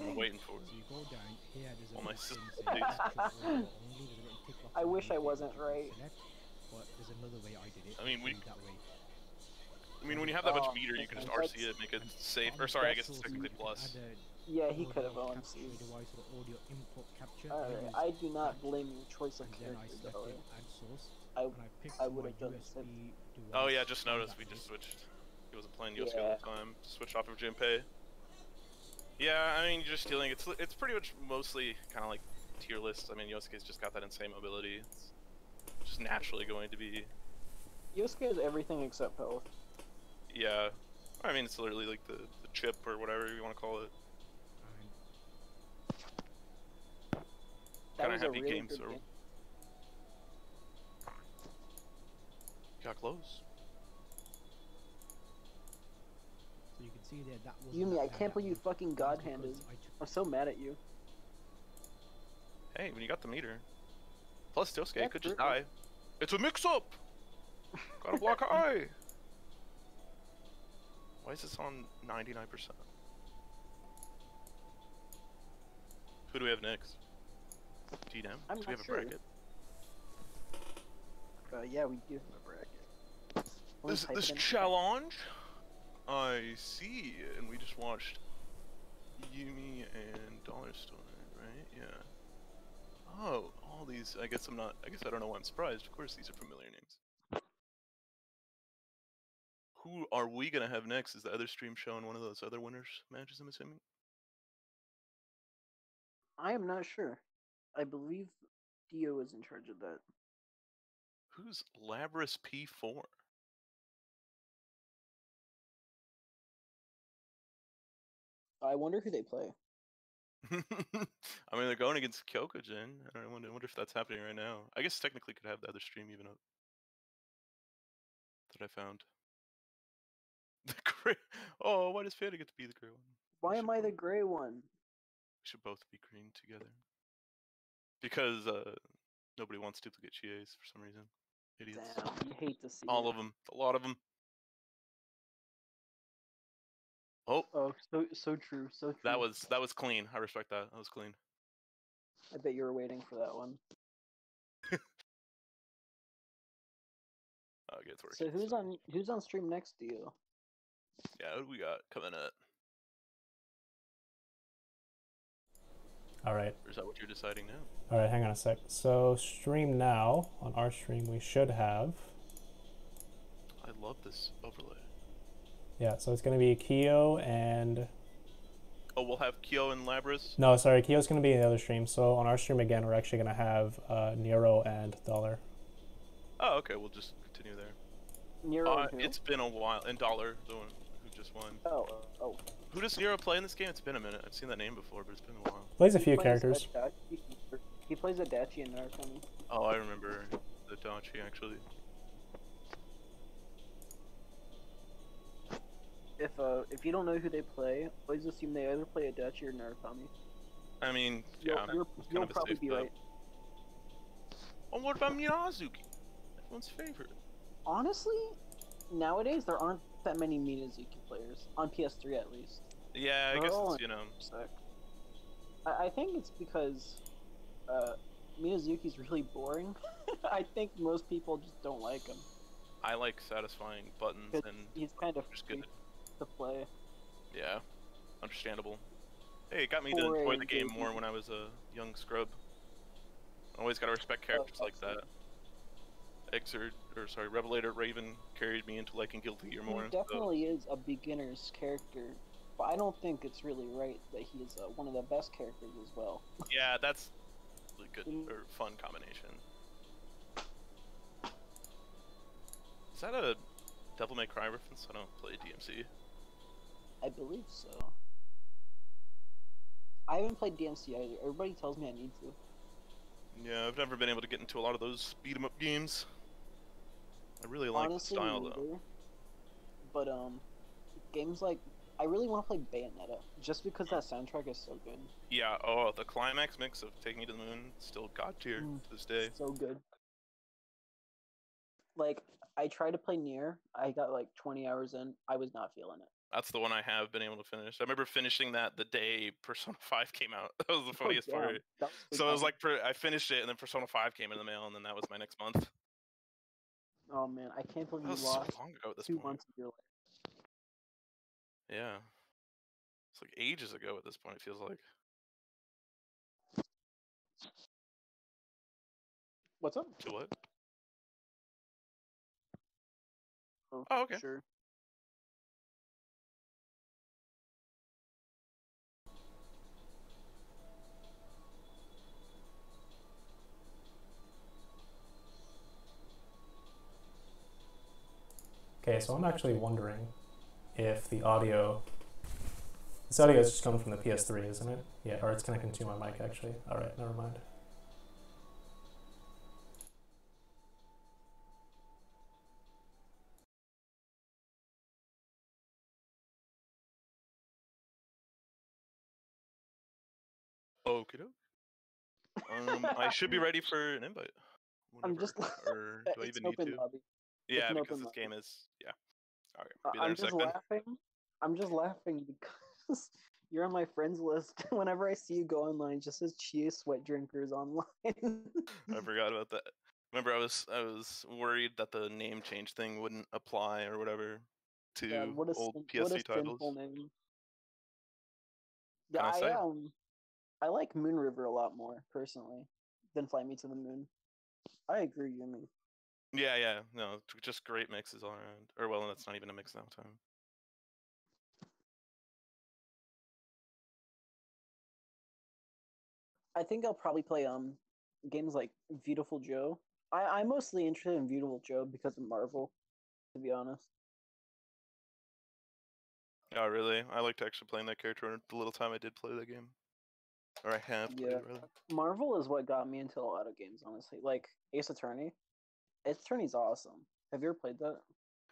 I'm waiting for it. you go down here. There's a All my systems thing saying updates. click audio only, there's a little tick box [laughs] I wish I wasn't right. But there's another way I did it. I mean, we- do it that way. I mean, when you have that much Oh, meter, you can just RC it, make it And safe. Or sorry, I guess it's technically plus. Add a Yeah, he could have audio OMC'd. device or audio input capture. Alright, I do not blame your choice of and I character though. selected add source. I I I would've done the Oh yeah, just noticed we just switched. He wasn't playing Yosuke Yeah. all the time. Switched off of Junpei. Yeah, I mean, you're just dealing. It's it's pretty much mostly kind of like tier lists. I mean, Yosuke's just got that insane mobility. It's just naturally going to be. Yosuke has everything except health. Yeah, I mean, it's literally like the, the chip or whatever you want to call it. And That Kinda was a happy really game, good so- game. Got close. So you can see there that was Umi, I can't that believe you fucking god because handed. I took I'm so mad at you. Hey, when you got the meter. Plus, Yosuke Yeah, could just true. die. It's a mix-up. Gotta block [laughs] eye. Why is this on 99%? Who do we have next? GDM? I'm do we have a sure. bracket? Uh, yeah, we do have a bracket. This this Challonge. I see, and we just watched Umi and Dollar Store, right? Yeah. Oh, all these. I guess I'm not. I guess I don't know why I'm surprised. Of course, these are familiar names. Who are we gonna have next? Is the other stream showing one of those other winners matches? I'm assuming. I am not sure. I believe Dio is in charge of that. Who's Labras P4? I wonder who they play. [laughs] I mean, they're going against Kyokujin. I don't know, I wonder, wonder if that's happening right now. I guess technically could have the other stream even up. That I found. [laughs] The gray. Oh, why does Fanta get to be the gray one? Why am I the gray one? We should both be green together. Because uh, nobody wants duplicate Chies for some reason. Idiots. Damn, you hate to see All it. of them. A lot of them. Oh, Oh, so so true, so true. that was that was clean. I respect that. That was clean. I bet you were waiting for that one. Okay, it's working. So who's on who's on stream next, to you? Yeah, who do we got coming up? All right. Or is that what you're deciding now? All right, hang on a sec. So stream now on our stream we should have I love this overlay. yeah. So it's gonna be Kyo and Oh, we'll have Kyo and Labras. no, sorry, Kyo's gonna be in the other stream. So on our stream again, we're actually gonna have uh, Nero and Dollar. Oh, okay, we'll just continue there. Nero Uh, and who? it's been a while. And Dollar, the one who just won. Oh, oh. Who does Nero play in this game? It's been a minute. I've seen that name before, but it's been a while. Plays a He few plays characters. Adachi- He plays Adachi and Narukami. Oh, I remember the Dachi actually. If uh if you don't know who they play, always assume they either play Adachi or Narukami. I mean, You'll, yeah. you're, kind you'll probably be bet. right. Oh, what about Minazuki? Everyone's favorite. Honestly, nowadays there aren't that many Minazuki players on PS3 at least. Yeah, I They're guess it's, you know. Sick. I, I think it's because uh, Minazuki's really boring. [laughs] I think most people just don't like him. I like satisfying buttons and he's kind of just good. to play. Yeah, understandable. Hey, it got me to enjoy the game game. more when I was a young scrub. Always gotta respect characters like that. Xrd, or sorry, Revelator Raven carried me into liking Guilty Gear more. He so- definitely is a beginner's character, but I don't think it's really right that he is uh, one of the best characters as well. [laughs] yeah, that's really good Mm. or fun combination. Is that a Devil May Cry reference? I don't play DMC. I believe so. I haven't played DMC either. Everybody tells me I need to. Yeah, I've never been able to get into a lot of those beat 'em up games. I really like Honestly, the style though. But um, games like I really want to play Bayonetta just because that soundtrack is so good. Yeah. Oh, the climax mix of "Take Me to the Moon" still god tier Mm. to this day. So good. Like I tried to play NieR, I got like 20 hours in. I was not feeling it. That's the one I have been able to finish. I remember finishing that the day Persona [laughs] 5 came out. That was the Oh, funniest damn, part. So it was like I finished it, and then Persona 5 came in the mail, and then that was my next month. Oh man, I can't believe That you so lost long ago at this two point. months of your life. Yeah, it's like ages ago at this point. It feels like. What's up? To what? Oh, Oh, okay. Sure. Okay, so I'm actually wondering if the audio. This audio is just coming from the PS3, isn't it? Yeah, or it's connecting to my mic actually. Alright, never mind. Okay. Um, I should be [laughs] ready for an invite. I'm just- Or [laughs] do I even need to? lobby. Yeah, because this game is. Yeah. Okay. Be there I'm just second. laughing. I'm just laughing because [laughs] you're on my friends list. [laughs] Whenever I see you go online, just says Chia Sweat Drinkers online. [laughs] I forgot about that. Remember, I was I was worried that the name change thing wouldn't apply or whatever to God, what old sin- PSC titles. name. Can I Yeah, I, um, I like Moon River a lot more personally than Fly Me to the Moon. I agree, Yumi. Yeah, yeah, no, just great mixes all around. Or well, that's not even a mix now. Time. I think I'll probably play um games like Beautiful Joe. I I'm mostly interested in Beautiful Joe because of Marvel, to be honest. Oh, really? I liked actually playing that character the little time I did play that game. Or I have Yeah. it, rather. Marvel is what got me into a lot of games, honestly. Like Ace Attorney. Attorney's awesome. Have you ever played that?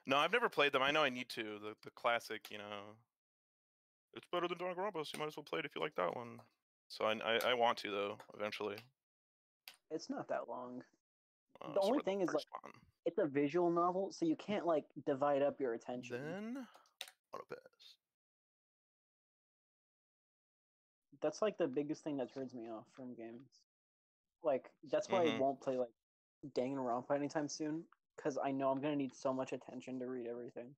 No, I've never played them. I know I need to. The the classic, you know. It's better than Danganronpa, so you might as well play it if you like that one. So I I, I want to though eventually. It's not that long. Uh, The only thing is, first one. It's a visual novel, so you can't like divide up your attention. Then auto pass. That's like the biggest thing that turns me off from games. Like that's why Mhm. I won't play like Danganronpa anytime soon because I know I'm gonna need so much attention to read everything.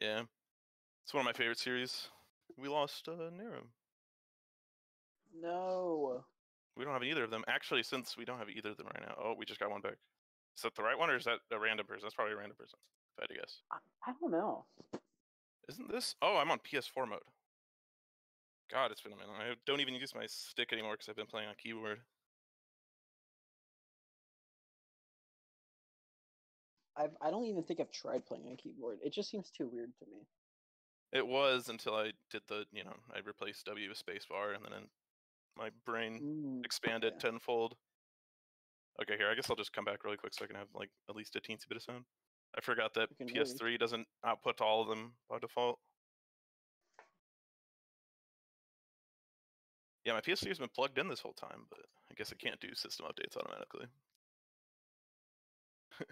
Yeah, it's one of my favorite series. We lost uh, Nero. No. We don't have either of them. Actually, since we don't have either of them right now. Oh, we just got one back. Is that the right one or is that a random person? That's probably a random person. If I had to guess. I, I don't know. Isn't this? Oh, I'm on PS4 mode. God, it's been a minute. I don't even use my stick anymore because I've been playing on keyboard. I've I don't even think I've tried playing on keyboard. It just seems too weird to me. It was until I did the, you know, I replaced W with spacebar and then my brain Mm, expanded yeah. tenfold. Okay, here, I guess I'll just come back really quick so I can have like at least a teensy bit of sound. I forgot that You can move. PS3 doesn't output to all of them by default. Yeah, my PS3 has been plugged in this whole time, but I guess it can't do system updates automatically.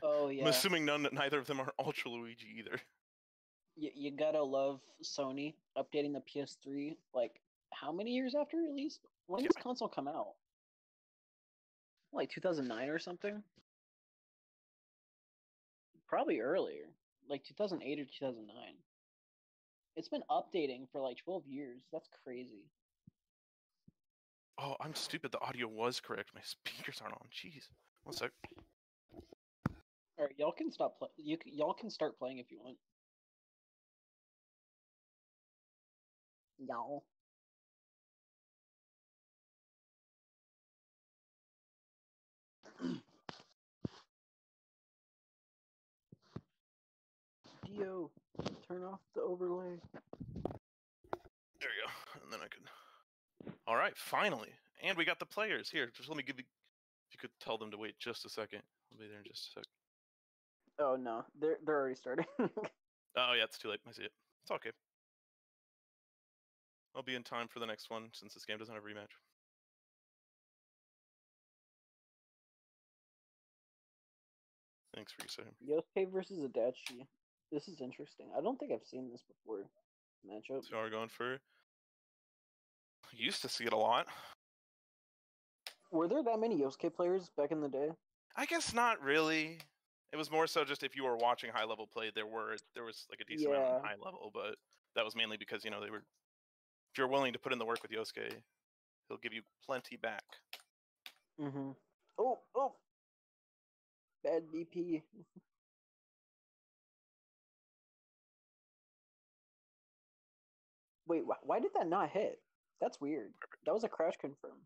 Oh yeah. I'm assuming none, neither of them are Ultra Luigi either. you, you gotta love Sony updating the PS3 like how many years after release? When did Yeah. this console come out? Like 2009 or something? Probably earlier, like 2008 or 2009. It's been updating for like 12 years. That's crazy. Oh, I'm stupid. The audio was correct. My [laughs] speakers aren't on. Jeez. One sec. All right, y'all can stop. Play- you c- y'all can start playing if you want. Y'all. Dio, turn off the overlay. There you go. And then I can. All right, finally. And we got the players here. Just let me give you. If you could tell them to wait just a second. I'll be there in just a sec. Oh no, they're they're already starting. [laughs] Oh, yeah, it's too late. I see it. It's okay. I'll be in time for the next one since this game doesn't have a rematch. Thanks for saying. Yosuke versus Adachi. This is interesting. I don't think I've seen this before. Matchup. So we're going for. Used to see it a lot. Were there that many Yosuke players back in the day? I guess not really. It was more so just if you were watching high level play, there were there was like a decent amount Yeah. on high level, but that was mainly because you know they were. If you're willing to put in the work with Yosuke, he'll give you plenty back. Mm-hmm. Oh, oh. Bad BP. Wait, wh- why did that not hit? That's weird. That was a crouch confirm.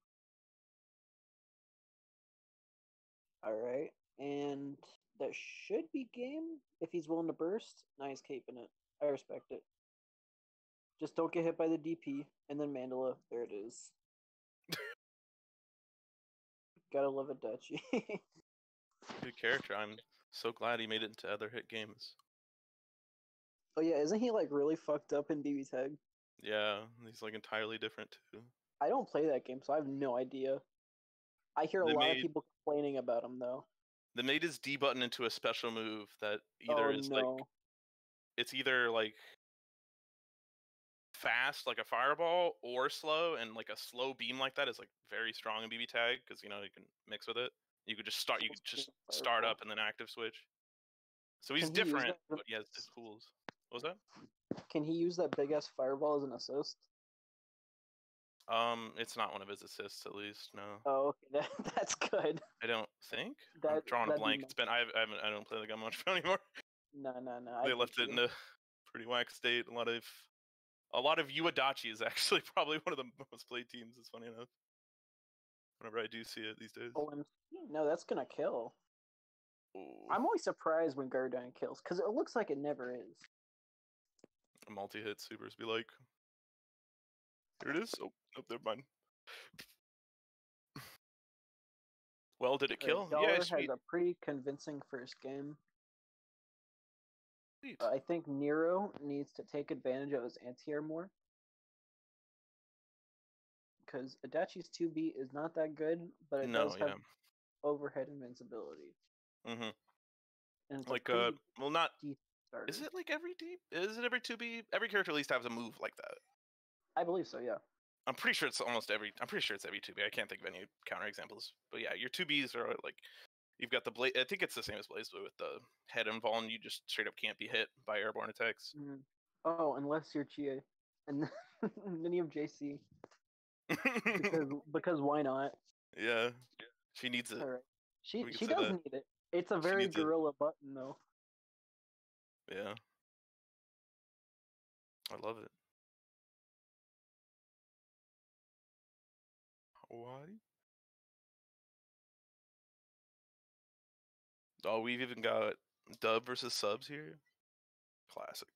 All right, and that should be game if he's willing to burst. Nice caping it. I respect it. Just don't get hit by the DP, and then Mandala. There it is. [laughs] Gotta love it, Dutchy. [laughs] Good character. I'm so glad he made it into other hit games. oh yeah, isn't he like really fucked up in BB Tag? Yeah, he's like entirely different too. I don't play that game, so I have no idea. I hear a They lot made- of people complaining about him though. They made his D button into a special move that either oh is no. like it's either like fast like a fireball or slow and like a slow beam like that is like very strong in BB tag because you know you can mix with it. You could just start you could just start up and then active switch. So he's Can he different, that but he has his [laughs] tools. What was that? Can he use that big ass fireball as an assist? That? Um, it's not one of his assists at least. No, Oh, okay, [laughs] that, that's good. I don't think. I'm drawing a be blank. It's been I, I haven't I don't play the gun much [laughs] anymore. No, no, no. They get left it in a [laughs] pretty whack state. A lot of a lot of Uadachi is actually probably one of the most played teams. It's funny enough. Whenever I do see it these days. OMC. No, that's gonna kill. Ooh, I'm always surprised when Gardine kills because it looks like it never is. a multi-hit supers be like. Here it is. Oh, nope, never mind. Well, did it Uh, kill? Dollar Yeah, has a pretty convincing first game. sweet. I think Nero needs to take advantage of his anti-air more. Because Adachi's 2B is not that good, but it no, does have yeah. overhead invincibility. Mm-hmm. And it's a Like, uh, well, not. Is it like every deep? Is it every 2B? Every character at least has a move like that. I believe so, yeah. I'm pretty sure it's almost every. I'm pretty sure it's every 2B. I can't think of any counter examples. But yeah, your 2Bs are like. You've got the blade. I think it's the same as Blaze, but with the head involved, you just straight up can't be hit by airborne attacks. Mhm. Oh, unless you're Chie And [laughs] then you have JC. [laughs] Because, because why not? yeah, she needs it. Alright. She she does that. need it. It's a very needs it. gorilla button though. Yeah, I love it. Why? Oh, we've even got dub versus subs here. Classic.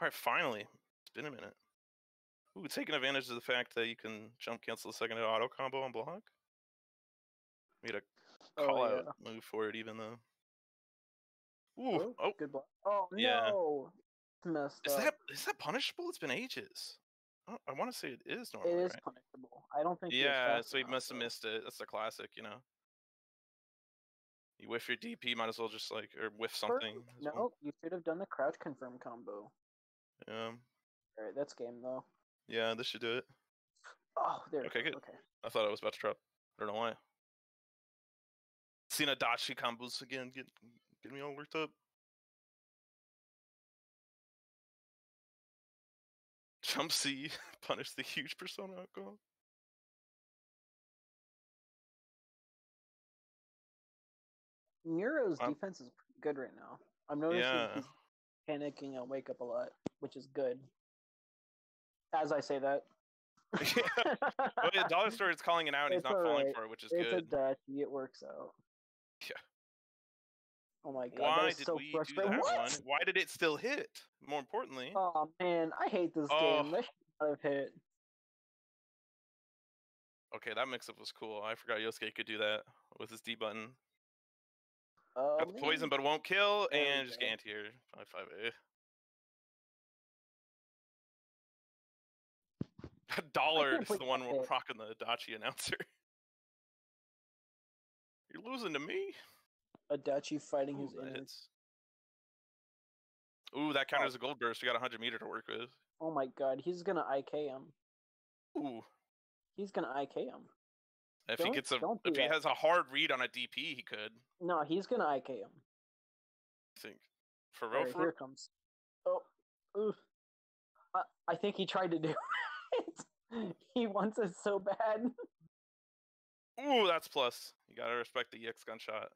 All right, finally. It's been a minute. Ooh, taking advantage of the fact that you can jump cancel the second auto combo on block. Made a oh, call Oh, out yeah. move for it, even though. Ooh, Oh, oh, good block. Oh Yeah. no. It's messed is up. that is that punishable? It's been ages. I, I want to say it is normal. normally, is right? punishable. I don't think. Yeah, so he must have missed it. That's the classic, you know. You whiff your DP, might as well just like or whiff something. As well. No, you should have done the crouch confirm combo. Yeah, All right, that's game though. yeah, this should do it. Oh, there. Okay, good. Okay. I thought I was about to drop. I don't know why. Seeing Adachi combos again get get me all worked up. Jump C, [laughs] punish the huge persona alcohol. Nero's Wow. defense is pretty good right now. I'm noticing Yeah. he's panicking on wake up a lot, which is good. As I say that. [laughs] Yeah, Dollar [laughs] Store is calling it out and he's not falling alright. for it, which is it's good. a Dutchy. It works out. Yeah. Oh my god. Why did so we do that What? one? Why did it still hit? More importantly. Oh man, I hate this Oh. game. That should not have hit. Okay, that mix up was cool. I forgot Yosuke could do that with his D button. Oh, Got the poison, but it won't kill, There and just go. get anti-air. 5 5 eh. [laughs] [laughs] A. Dollar is the one hit. rocking the Adachi announcer. [laughs] You're losing to me. Adachi fighting Ooh, his that hits. Ooh, that counted as oh. a gold burst. We got a 100 meter to work with. Oh my god, he's gonna IK him. Ooh. He's gonna IK him. If he Don't- gets a if he that. has a hard read on a DP, he could. No, he's gonna IK him. I think. For real, Alright, for here it comes. Oh, ooh. I, I think he tried to do [laughs] it. he wants it so bad. Ooh, that's plus. You gotta respect the EX gunshot.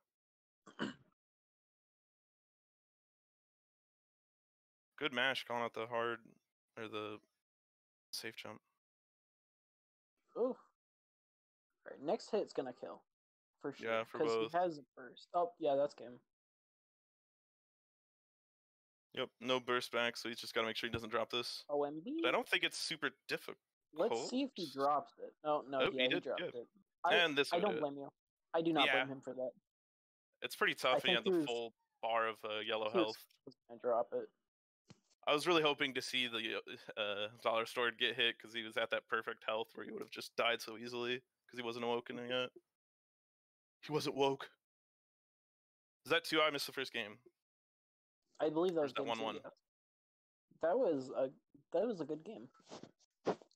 Good mash calling out the hard or the safe jump. Oh, Alright, next hit's gonna kill. For sure. Yeah, for Because both. he has a burst. Oh, yeah, that's game. Yep, no burst back, so he's just gotta make sure he doesn't drop this. OMB? But I don't think it's super difficult. Let's see if he drops it. Oh, no, Oh, he yeah, he, did dropped good. it. I, and this I don't blame you. I do not Yeah. blame him for that. It's pretty tough. He had the was- full bar of uh, yellow He was, health. was gonna drop it. I was really hoping to see the uh, dollar store get hit because he was at that perfect health where he would have just died so easily because he wasn't awoken yet. [laughs] He wasn't woke. Is that two? I missed the first game. I believe that was that game two, 1-1? yes. That was a that was a good game.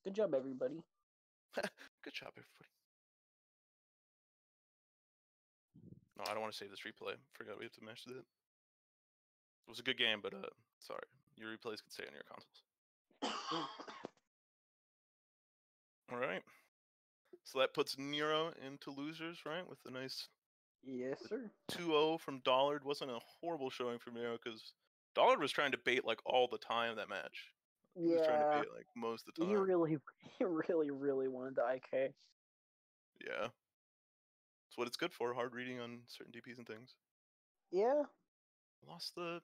Good job, everybody. [laughs] Good job, everybody. No, I don't want to save this replay. Forgot we have to mesh it. It was a good game, but uh, sorry, your replays could stay on your consoles. [coughs] All right. So that puts Nero into losers, right? With a nice yes, sir. 2-0 from Dollard. Wasn't a horrible showing from Nero because Dollard was trying to bait like all the time that match. He was trying to Yeah, bait like most of the he time. really, [laughs] he really, really wanted to IK. Yeah. That's what it's good for, hard reading on certain DPs and things. Yeah, Lost the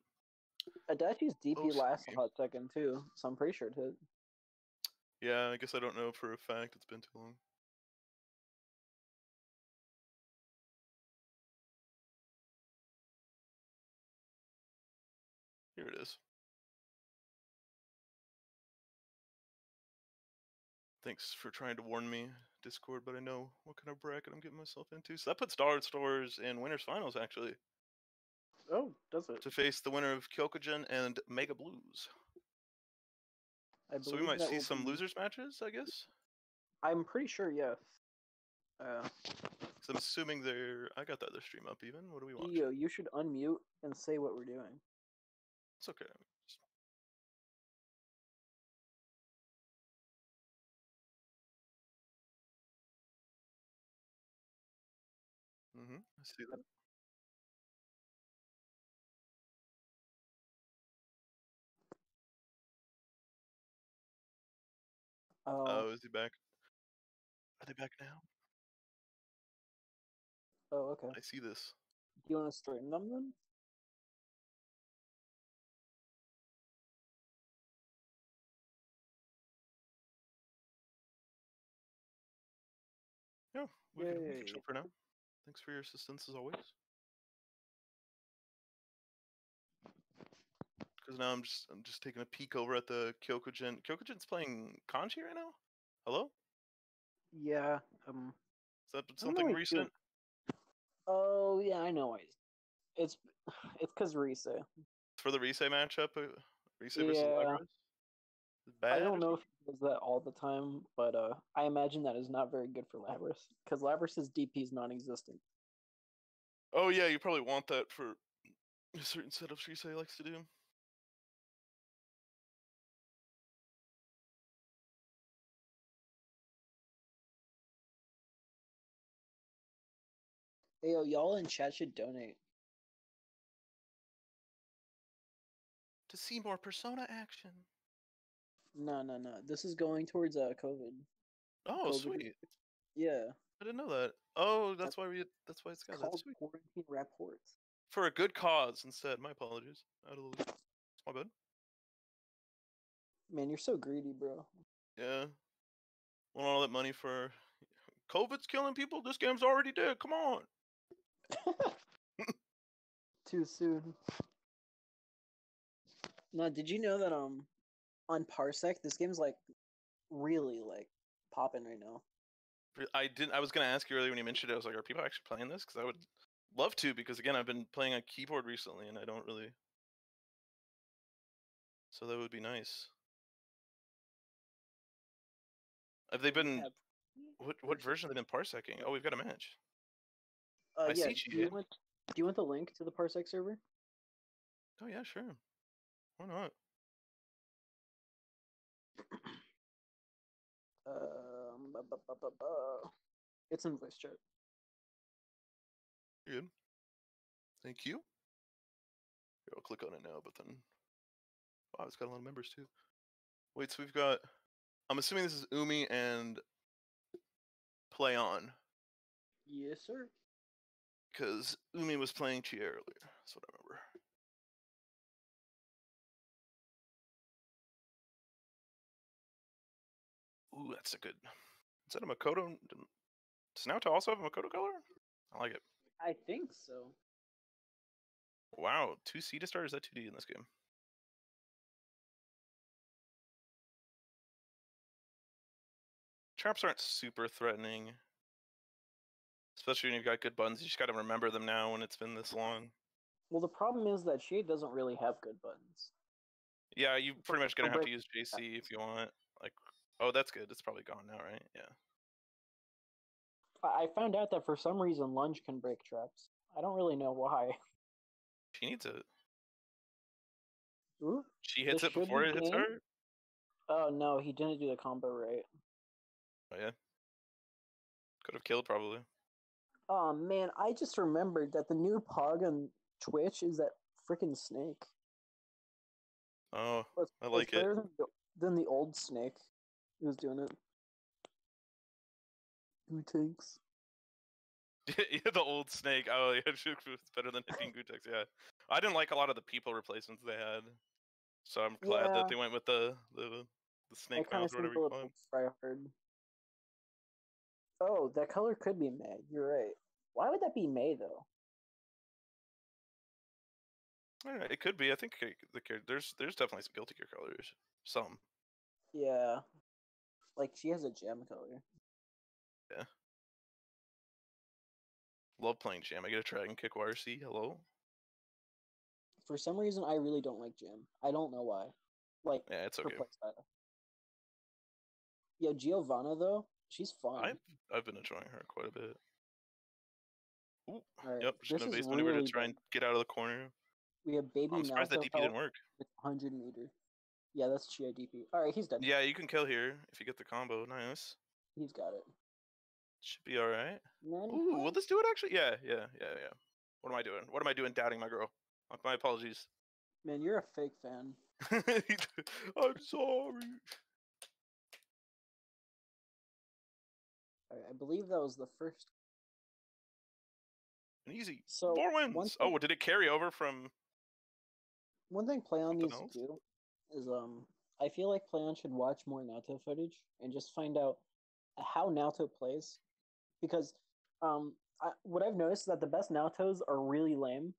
Adachi's DP Close lasts a hot second too, so I'm pretty sure it hit. Yeah, I guess I don't know for a fact. It's been too long. Here it is. Thanks for trying to warn me, Discord, but I know what kind of bracket I'm getting myself into. So that puts Dollar Stores in winners finals actually Oh, does it? to face the winner of Kyokugen and Mega Blues. I So we might see some be- losers matches, I guess. I'm pretty sure, yes. Uh, So I'm assuming they're. I got the other stream up even. What do we want? Dio, you should unmute and say what we're doing. It's okay. Mhm. I see that. Oh, Oh, is he back? Are they back now? oh, okay. I see this. Do you want to straighten them then? Yeah, we can, we can chill for now. Thanks for your assistance as always. Because now I'm just I'm just taking a peek over at the Kyokugen. Kyokugen's playing Kanji right now. Hello? Yeah. Um. Is that I don't know something what he's doing. recent? Oh yeah, I know It's [sighs] it's because Risa. for the Rise matchup? Uh, versus Yeah. I don't know if he does that all the time, but uh, I imagine that is not very good for Labrys because Labrys's DP is non-existent. Oh yeah, you probably want that for a certain setups Rise likes to do. Hey, yo, y'all in chat should donate. To see more Persona action. No, no, no. This is going towards uh COVID. Oh, COVID. sweet. Yeah, I didn't know that. Oh, that's why we. That's why it's got that. called Sweet. quarantine reports. For a good cause instead. My apologies. Out of the my bad. Man, you're so greedy, bro. Yeah. Want all that money for COVID's killing people? This game's already dead. Come on. [laughs] Too soon. No, did you know that um on Parsec this game's like really like popping right now. I didn't. I was gonna ask you earlier when you mentioned it. I was like, are people actually playing this? Because I would love to. Because again, I've been playing on keyboard recently, and I don't really. So that would be nice. Have they been? Yeah, What what version have they been parsecing? Oh, we've got a match. Uh, I yeah. see do you want Do you want the link to the Parsec server? Oh yeah, sure. Why not? Um, bu- bu- bu- bu- it's in voice chat. Good. Thank you. Here, I'll click on it now, but then. Wow, it's got a lot of members too. Wait, so we've got. I'm assuming this is Umi and Playon, Yes, sir. Because Umi was playing Chie earlier. That's what I remember. Ooh, that's a good. Is that a Makoto? Does Naoto also have a Makoto color? I like it. I think so. Wow, 2C to start? Is that 2D in this game? Traps aren't super threatening. Especially when you've got good buttons. You just gotta remember them now when it's been this long. Well, the problem is that Shade doesn't really have good buttons. Yeah, you pretty much gonna have to use JC if you want. Like, oh, that's good. It's probably gone now, right? Yeah. I I found out that for some reason Lunge can break traps. I don't really know why. [laughs] She needs it. Ooh. She hits it before it hits game. her. Oh no, he didn't do the combo right. Oh yeah. Could have killed probably. Oh man, I just remembered that the new Pog on Twitch is that freaking snake. Oh, It's, I it's like it. better Than the, than the old snake who was doing it. Tanks? [laughs] yeah, the old snake. Oh, yeah, [laughs] it's better than hitting Gootecks. Yeah, I didn't like a lot of the people replacements they had, so I'm glad Yeah. that they went with the the the snake mouth or whatever you call it. Oh, that color could be May. You're right. Why would that be May though? Know, It could be. I think the there's there's definitely some guilty gear colors. Some. Yeah, like she has a gem color. Yeah. Love playing Jam. I get a Dragon Kick YRC. Hello. For some reason, I really don't like gem. I don't know why. Like Yeah, it's okay. Yeah, Giovanna though, she's fun. I've I've been enjoying her quite a bit. Ooh, Alright, yep, just gonna base maneuver to try and get out of the corner. We have baby I'm surprised that DP didn't work. 100 meter. Yeah, that's Chie DP. All right, he's done. Yeah, you can kill here if you get the combo. Nice. He's got it. Should be all right. Ooh, will this do it actually? Yeah, yeah, yeah, yeah. What am I doing? What am I doing doubting my girl? My apologies. man, you're a fake fan. [laughs] I'm sorry. All right, I believe that was the first. An easy. So Four wins. thing- Oh, did it carry over from? One thing Playon needs else? to do is um I feel like Playon should watch more Naoto footage and just find out how Naoto plays because um I, what I've noticed is that the best Naotos are really lame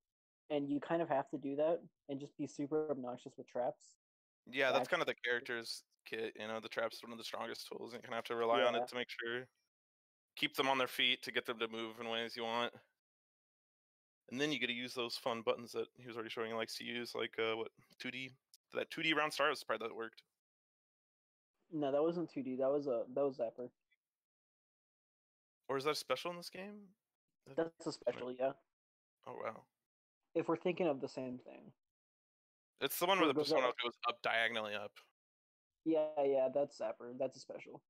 and you kind of have to do that and just be super obnoxious with traps. Yeah, that's kind of the character's kit. You know, the trap's one of the strongest tools, and you kind of have to rely on it to make sure keep them on their feet to get them to move in ways you want. And then you get to use those fun buttons that he was already showing you likes to use, like uh, what 2D. That 2D round star was surprised that worked. No, that wasn't 2D. That was a that was Zapper. Or is that a special in this game? That's a special, yeah. Oh wow, If we're thinking of the same thing. it's the one where the persona up. goes up diagonally up. Yeah, yeah, that's Zapper. That's a special.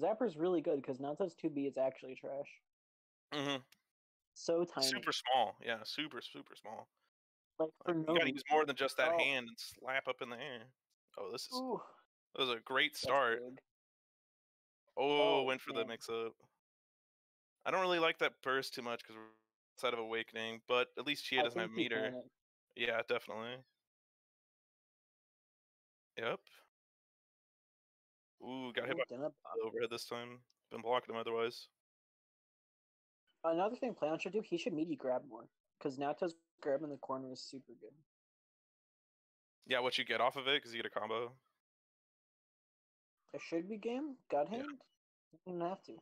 Zapper's really good because Naoto's 2B is actually trash. Hmm So tiny. Super small, yeah, super super small. like for Like, no you gotta use more than just that Oh. hand and slap up in the air. Oh, this is Ooh, that was a great start. Oh, Oh, went for the mix up. I don't really like that burst too much because we're outside of awakening, but at least Chie doesn't have meter. Yeah, definitely. Yep. Ooh, got hit Ooh, by overhead this time. Been blocking him otherwise. Another thing Playon should do, he should meaty grab more. Because Naoto's grab in the corner is super good. Yeah, what you get off of it because you get a combo. It should be game. God Yeah. hand. You don't have to.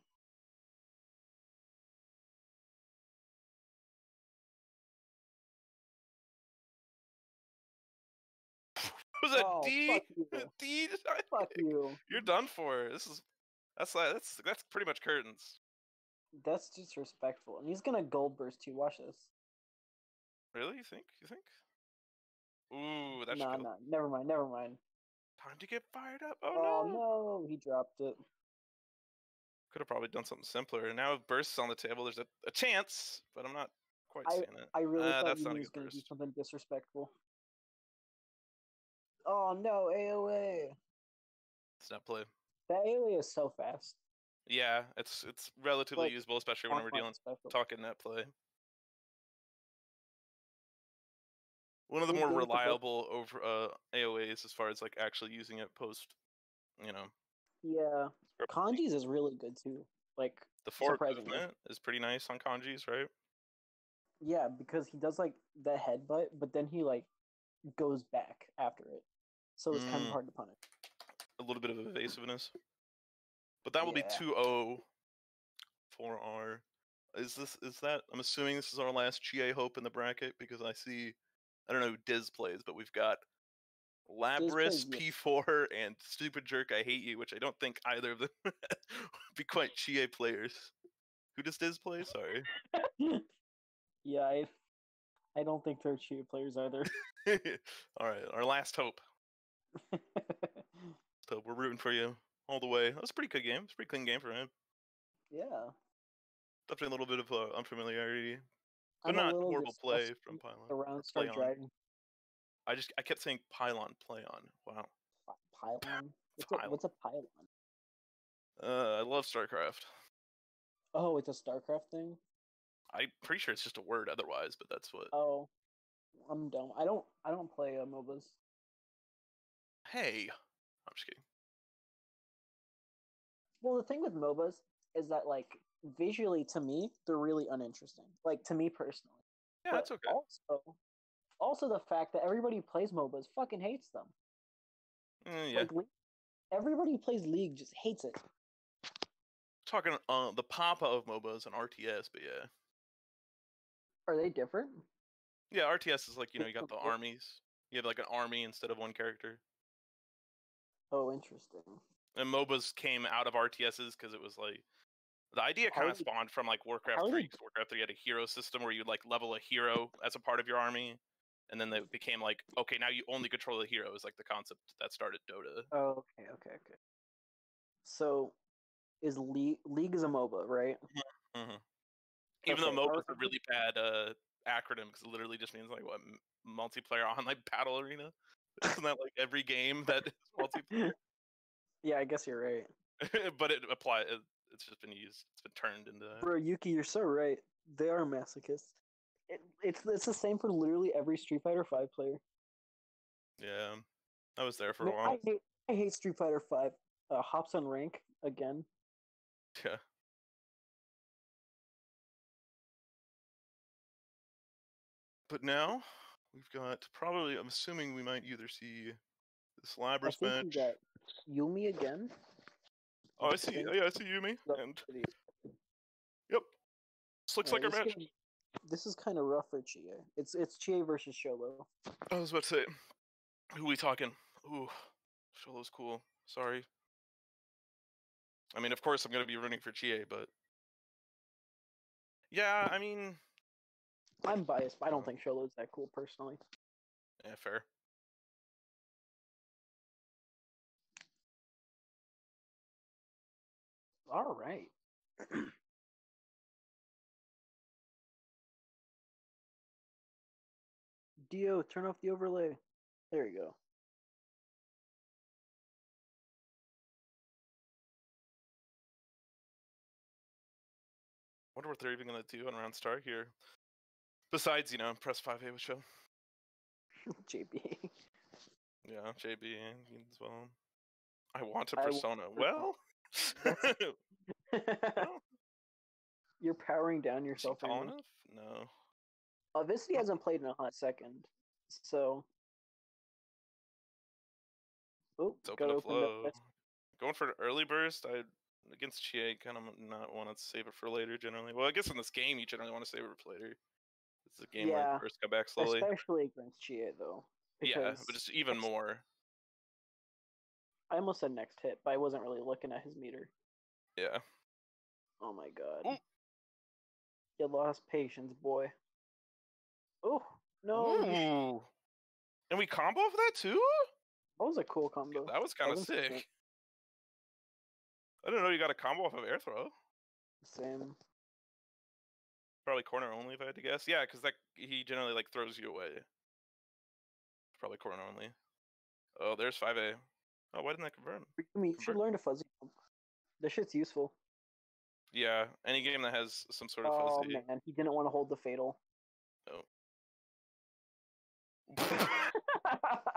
[laughs] Was that oh, D? fuck you. D? [laughs] Fuck you. You're done for. This is that's that's that's pretty much curtains. That's disrespectful. And he's gonna gold burst too. Watch this. Really? You think? You think? Ooh, that's Nah, nah. Never mind. Never mind. time to get fired up. Oh, Oh, no. no. He dropped it. Could have probably done something simpler. And now if bursts on the table, there's a, a chance, but I'm not quite I- seeing it. I really Uh, thought that's he was gonna do something disrespectful. Oh no, AOA. It's not play. That AOA is so fast. Yeah, it's it's relatively Like, usable, especially when we're dealing special. talking net play. One of the more reliable over uh, AOAs as far as like actually using it post, you know, Yeah. Kanji's is really good too. Like, the forward movement is pretty nice on kanjis, right? yeah, because he does like the headbutt, but then he like goes back after it, so it's kind Mm. of hard to punish. A little bit of evasiveness, but that will Yeah. be 2-0 for our. Is this is that? I'm assuming this is our last GA hope in the bracket because I see, I don't know who Diz plays, but we've got Labrys. P4, and Stupid Jerk. I hate you, which I don't think either of them [laughs] would be quite GA players. Who does Diz play? Sorry. yeah, I, I don't think they're cheap players either. [laughs] All right, our last hope. [laughs] So we're rooting for you all the way. That was a pretty good game. It's a pretty clean game for him. yeah, Definitely a little bit of uh, unfamiliarity, but I'm not horrible play from Pylon. around Star. Dragon I just I kept saying pylon play on. Wow. Pylon. What's a, Pylon. what's a pylon? Uh, I love StarCraft. Oh, it's a StarCraft thing. I'm pretty sure it's just a word otherwise, but that's what. Oh, I'm dumb. I don't. I don't play uh, MOBAs. Hey, I'm just kidding. Well, the thing with MOBAs is that like visually to me they're really uninteresting. Like to me personally. Yeah, But that's okay. Also, also the fact that everybody who plays MOBAs fucking hates them. Mm, yeah, Like everybody who plays League just hates it. talking uh the papa of MOBAs and RTS, but yeah, Are they different? yeah, RTS is like you know you got the [laughs] armies. You have like an army instead of one character. Oh, interesting. And MOBAs came out of RTSs because it was like the idea kind of spawned from like Warcraft how 3. they- Warcraft 3 had a hero system where you like level a hero as a part of your army, and then it became like okay, now you only control the hero is like the concept that started Dota. Oh, okay, okay, okay. So, is League League is a MOBA, right? hmm Even Okay, though MOBA is a really bad uh, acronym because it literally just means like what multiplayer [laughs] online battle arena. Isn't that like every game that is [laughs] multiplayer? Yeah, I guess you're right. [laughs] but it apply. It, it's just been used. It's been turned into. Bro, Yuki, you're so right. They are masochists. It, it's it's the same for literally every Street Fighter Five player. Yeah, I was there for a while. I hate I hate Street Fighter Five. Uh, hops on rank again. Yeah. But now we've got probably. I'm assuming we might either see this I Labrys match. Umi again. Oh, I see. Oh, yeah, I see Umi. And yep, this looks Yeah, like our match. game- This is kind of rough for Chie. It's it's Chie versus Sholo. I was about to say, who we talking? Ooh, Sholo's cool. Sorry. I mean, of course, I'm gonna be rooting for Chie, but yeah, I mean, I'm biased, but I don't think Sholo's that cool personally. yeah, fair. All right. [clears throat] Dio, turn off the overlay. There you go. Wonder what they're even gonna do on round Star here. Besides, you know, press five A with show. JB. Yeah, JB as well. I want a I want persona. Well, well, [laughs] [laughs] You're powering down is yourself. now. enough? No. Uh, Visity hasn't played in a hot second, so. Oh, Let's open gotta a flow. best- going for an early burst. I against Chie kind of not want to save it for later generally. Well, I guess in this game you generally want to save it for later. It's a game Yeah. where bursts come back slowly. Especially against Chie though. Yeah, but just even more. I almost said next hit, but I wasn't really looking at his meter. Yeah. Oh my god. Ooh. You lost patience, boy. Oh no! Ooh. And we combo off that too? That was a cool combo. That was kind of was sick. I didn't know you got a combo off of air throw. Same. Probably corner only if I had to guess. Yeah, because that he generally like throws you away. Probably corner only. Oh, there's 5A. Oh, why didn't that confirm? I mean, you should learn to fuzzy jump. This shit's useful. Yeah, any game that has some sort of Oh fuzzy. man, he didn't want to hold the fatal. he oh. [laughs]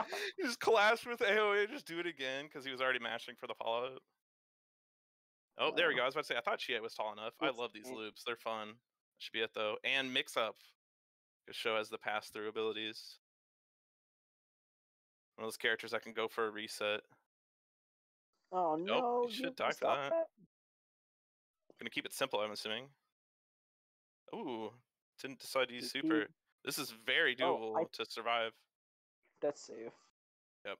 [laughs] just collapsed with AOA. just do it again because he was already mashing for the follow. Up. Oh, there we go. I was about to say, I thought Chie was tall enough. I love these loops. They're fun. Should be it though. And mix up. Because show has the pass through abilities. One of those characters that can go for a reset. Oh no! you should die for stop that. Gonna keep it simple, I'm assuming. Ooh, didn't decide to use super. This is very Oh, doable I- to survive. That's safe. Yep.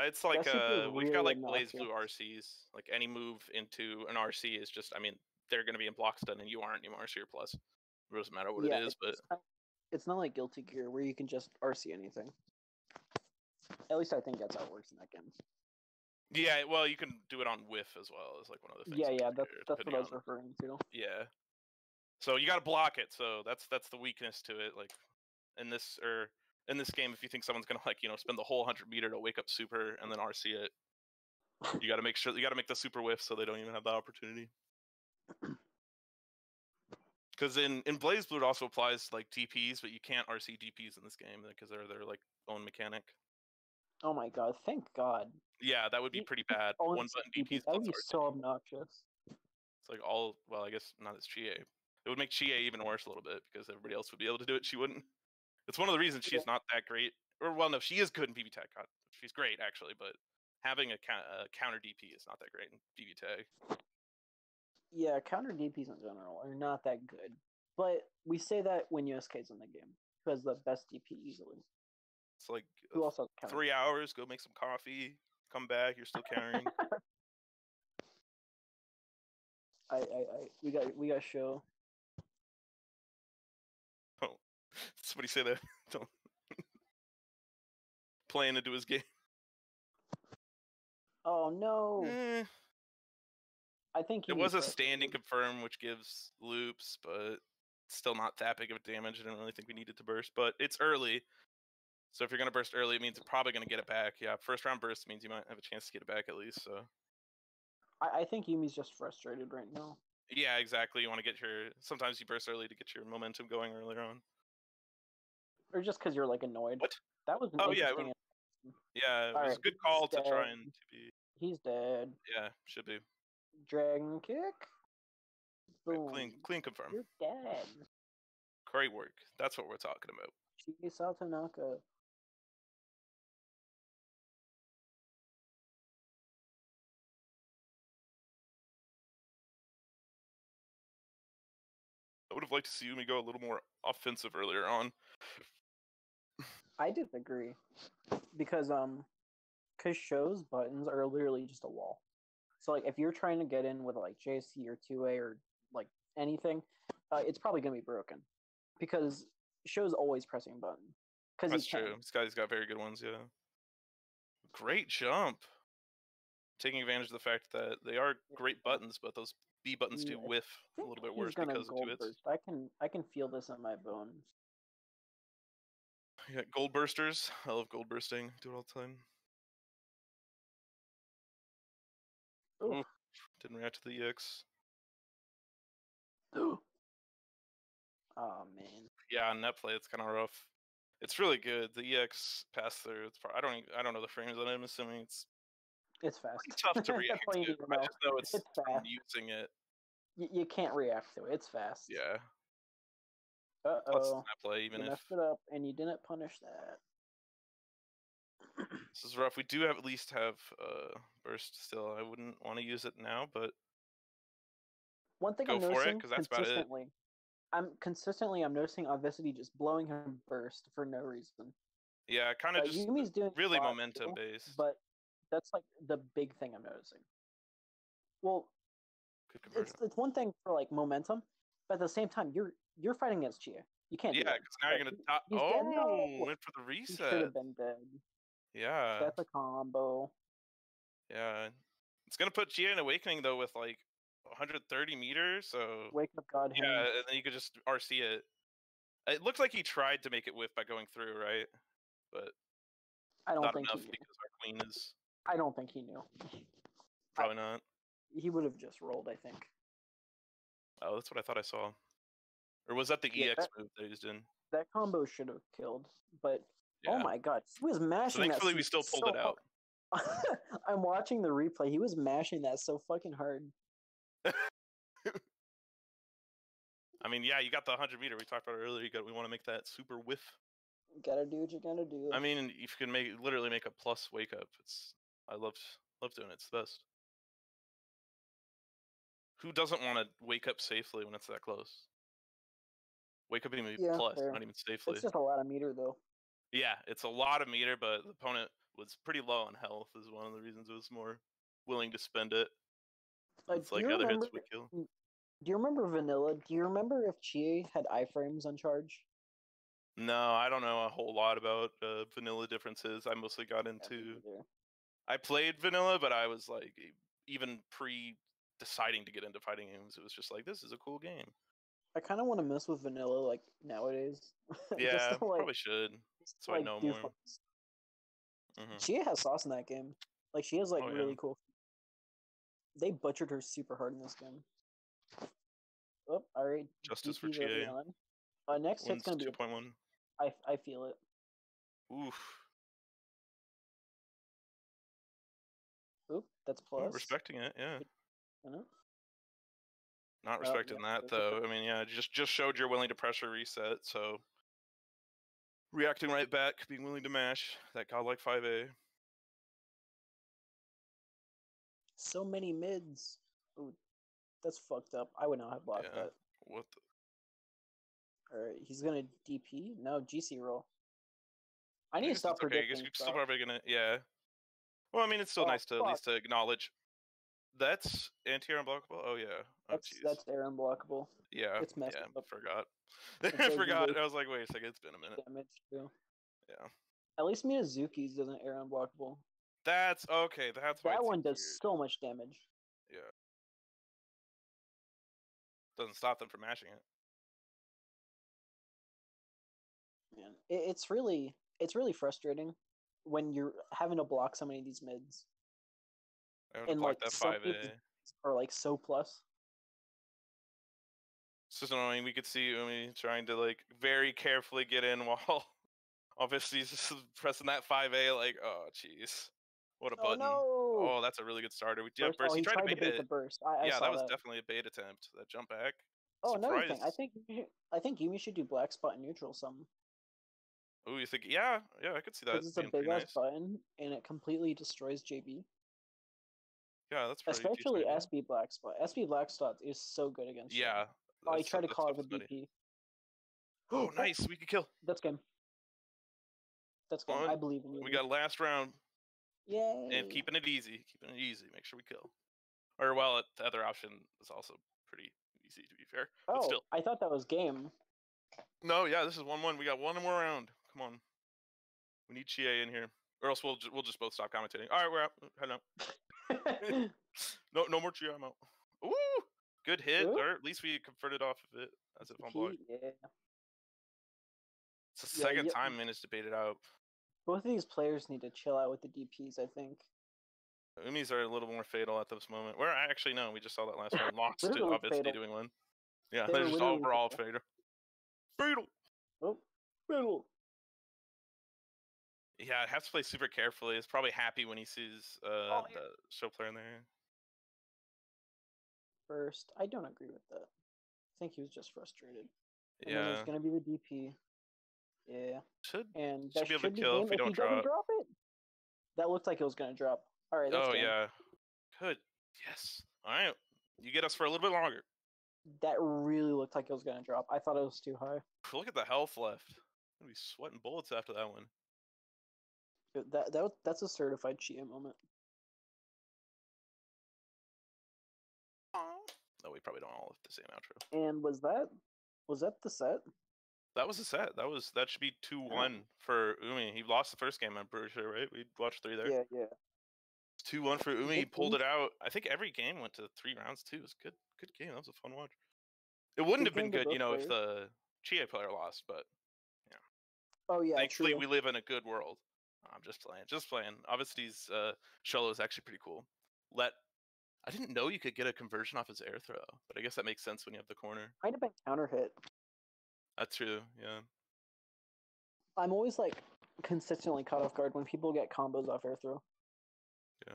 It's like uh, we've got like BlazBlue. RCs. Like any move into an RC is just, I mean, they're gonna be in block stun, and you aren't anymore, so you're plus. It doesn't matter what yeah, it is, but not, it's not like Guilty Gear where you can just RC anything. At least I think that's how it works in that game. Yeah, well, you can do it on whiff as well. Is like one of the things. Yeah, yeah, that's that's what I was referring to. Yeah. So you got to block it. So that's that's the weakness to it. Like in this or in this game, if you think someone's gonna [laughs] like you know spend the whole hundred meter to wake up super and then RC it, you got to make sure you got to make the super whiff so they don't even have that opportunity. [clears throat] Because in in BlazBlue it also applies to, like DPS, but you can't RC DPS in this game because they're their like own mechanic. Oh my god! Thank God. Yeah, that would be pretty bad. One button DP, DPS That would be so obnoxious. It's like all well, I guess not as Chie. It would make Chie even worse a little bit because everybody else would be able to do it. She wouldn't. It's one of the reasons she's not that great. Or well, no, she is good in BB Tag. God, She's great actually, but having a, a counter DP is not that great in BB Tag. Yeah, counter DPs in general are not that good. But we say that when USK's in the game because the best DP easily. It's like Who uh, else has three hours, go make some coffee, come back, you're still carrying. [laughs] I, I, I, we got, we got show. Oh, somebody say that. [laughs] Don't. Playing into his game. Oh no! Eh, I think it was a standing confirm, which gives loops, but still not that big of a damage. I didn't really think we needed to burst, but it's early. So if you're gonna burst early, it means you're probably gonna get it back. Yeah, first round burst means you might have a chance to get it back at least. So I, I think Umi's just frustrated right now. yeah, exactly. You want to get your. Sometimes you burst early to get your momentum going earlier on. Or just because you're like annoyed. What? That was Oh, yeah, it. Yeah, it was a good call to try and to be. He's dead. Yeah, should be Dragon kick. Boom. clean, clean confirm. You're dead. Great work. That's what we're talking about. Chisa Tanaka. I would have liked to see Umi go a little more offensive earlier on. I disagree because um, because shows buttons are literally just a wall. So like if you're trying to get in with like JC or two A or like anything, uh, it's probably gonna be broken because shows always pressing button. Because That's true. This guy's got very good ones, yeah. Great jump. Taking advantage of the fact that they are great buttons, but those B buttons do Yeah, I whiff a little bit worse because of two hits. burst. I can I can feel this in my bones. Got gold bursters. I love gold bursting. Do it all the time. Ooh. Didn't react to the EX. oh man. Yeah, on net play it's kind of rough. It's really good. The EX pass through. It's pro- I don't even, I don't know the frames on it. I'm assuming it's It's fast. pretty tough to [laughs] react you to. I just know it's, It's fast. using it. Y- you can't react to it. It's fast. Yeah. Uh oh. play, You even if messed it up, and you didn't punish that. [clears throat] This is rough. We do have, at least have uh, burst still. I wouldn't want to use it now, but One thing Go I'm for it, noticing 'cause that's about it. consistently, I'm consistently I'm noticing Auvicity just blowing him burst for no reason. yeah, kind Uh, of just Umi's doing really momentum too, based. but that's like the big thing I'm noticing. Well, it's it's one thing for like momentum, but at the same time, you're you're fighting against Chie. You can't. Yeah, because now you're gonna. he- die- he's dead. No! Oh, went for the He should reset. have been dead. Yeah, That's a combo. yeah. It's gonna put Chie in Awakening though with like 130 meters, so Wake up, God. yeah, hand. and then you could just RC it. It looks like he tried to make it whiff by going through, right? But I don't not think enough because our queen is I don't think he knew. probably not. He would have just rolled. I think. Oh, that's what I thought I saw. Or was that the Yeah, EX that- move that he's doing? That combo should have killed, but oh Yeah. oh my god, he was so mashing that. thankfully we still pulled so it out. [laughs] I'm watching the replay. He was mashing that so fucking hard. [laughs] I mean, yeah, you got the 100 meter we talked about earlier. You got we want to make that super whiff. Gotta do what you gotta do. I mean, if you can make literally make a plus wake up, it's I love love doing it. It's the best. Who doesn't want to wake up safely when it's that close? Wake up even Yeah, plus, fair. not even safely. it's just a lot of meter though. Yeah, it's a lot of meter, but the opponent was pretty low on health. Is one of the reasons it was more willing to spend it. Uh, It's do like other remember? hits would kill. Do you remember Vanilla? Do you remember if Chie had iframes on charge? No, I don't know a whole lot about uh, vanilla differences. I mostly got into. I played vanilla, but I was like, even pre deciding to get into fighting games, it was just like, this is a cool game. I kind of want to mess with Vanilla like nowadays. [laughs] Yeah, to, like, probably should. so I know more. fun hmm She has sauce in that game. Like she has like Oh, yeah. really cool. They butchered her super hard in this game. Oh, all right. Justice for DP's early GA. Uh, next hit's gonna be. two point one. I I feel it. Oof. That's plus. respecting it, yeah. Know? Not Oh, respecting yeah, that though. I mean, yeah, just just showed you're willing to pressure reset, so reacting right back, being willing to mash that godlike five A. So many mids. Ooh, that's fucked up. I would not have blocked Yeah. that. What? The... All right, he's gonna DP. No, GC roll. I need to stop okay. Predicting. you're still probably gonna, yeah. Well, I mean, it's still Oh, nice to at least to acknowledge. That's anti-air unblockable. Oh yeah. Oh That's that's air unblockable Yeah. it's messed yeah. up. Forgot. [laughs] I forgot. I was like, wait a second. It's been a minute. damage too. Yeah. At least Minazuki's doesn't air unblockable. That's okay. That's why That one does weird. so much damage. Yeah. Doesn't stop them from mashing it. Man, it, it's really it's really frustrating when you're having to block so many of these mids I And, like, that five are like so plus. It's just annoying. We could see Umi trying to like very carefully get in while [laughs] obviously he's just pressing that five A. Like, oh jeez, what a Oh button! no! Oh, that's a really good starter. We yeah, Burst- burst. oh, he, tried, to bait bait the it. burst. I, I yeah, that was definitely a bait attempt. That jump back. Oh, another thing. I think should, I think Umi should do black spot and neutral some Oh, you think? Yeah, yeah, I could see that because it's a big ass nice. button and it completely destroys JB. Yeah, that's pretty Especially decent. SB black spot. SB black spot is so good against. Yeah. Oh, that's- tried to call it with. DP. Oh, nice. We could kill. That's good. That's good. I believe in you. We got last round Yay! and keeping it easy. Keeping it easy. Make sure we kill. Or well, the other option is also pretty easy to be fair. But Oh, still. I thought that was game. No, yeah, this is one one. We got one more round. Come on. We need Chie in here, or else we'll ju- we'll just both stop commentating. All right, we're out. Head out. [laughs] [laughs] No, no more Chie. I'm out. Ooh, good hit, Ooh. or at least we converted off of it as a on block. yeah. It's the Yeah, second you- time to bait it out. Both of these players need to chill out with the DPs. I think. Umis are a little more fatal at this moment. Where I actually know, we just saw that last one. [laughs] Lost to obviously fatal. doing one. Yeah, They they're were just overall fatal. fatal. Fatal. Oh, middle. Yeah, I have to play super carefully. He's probably happy when he sees uh, Oh, yeah. the show player in there. First, I don't agree with that. I think he was just frustrated. And then Yeah, there's gonna be the DP. Yeah, should and Should be able to should be kill if game we don't he doesn't drop. drop it. That looked like it was gonna drop. All right. That's oh game. yeah. Good. Yes. All right. You get us for a little bit longer. That really looked like it was gonna drop. I thought it was too high. Look at the health left. I'm gonna be sweating bullets after that one. That that, that that's a certified Chie moment. No, we probably don't all have the same outro. And was that was that the set? That was a set. That was that should be two one for Umi. He lost the first game. I'm pretty sure, right? We watched three there. Yeah, yeah. Two one for Umi. He pulled it out. I think every game went to three rounds too. It was a good, good game. That was a fun watch. It wouldn't Good have been good, you both know, if the Chie player lost. But yeah. Oh yeah, thankfully, true. we live in a good world. I'm just playing, just playing. Auvicity's uh, Sholo is actually pretty cool. Let I didn't know you could get a conversion off his air throw, but I guess that makes sense when you have the corner. Might have been counter hit. That's true. Yeah. I'm always like consistently caught off guard when people get combos off air throw. Yeah.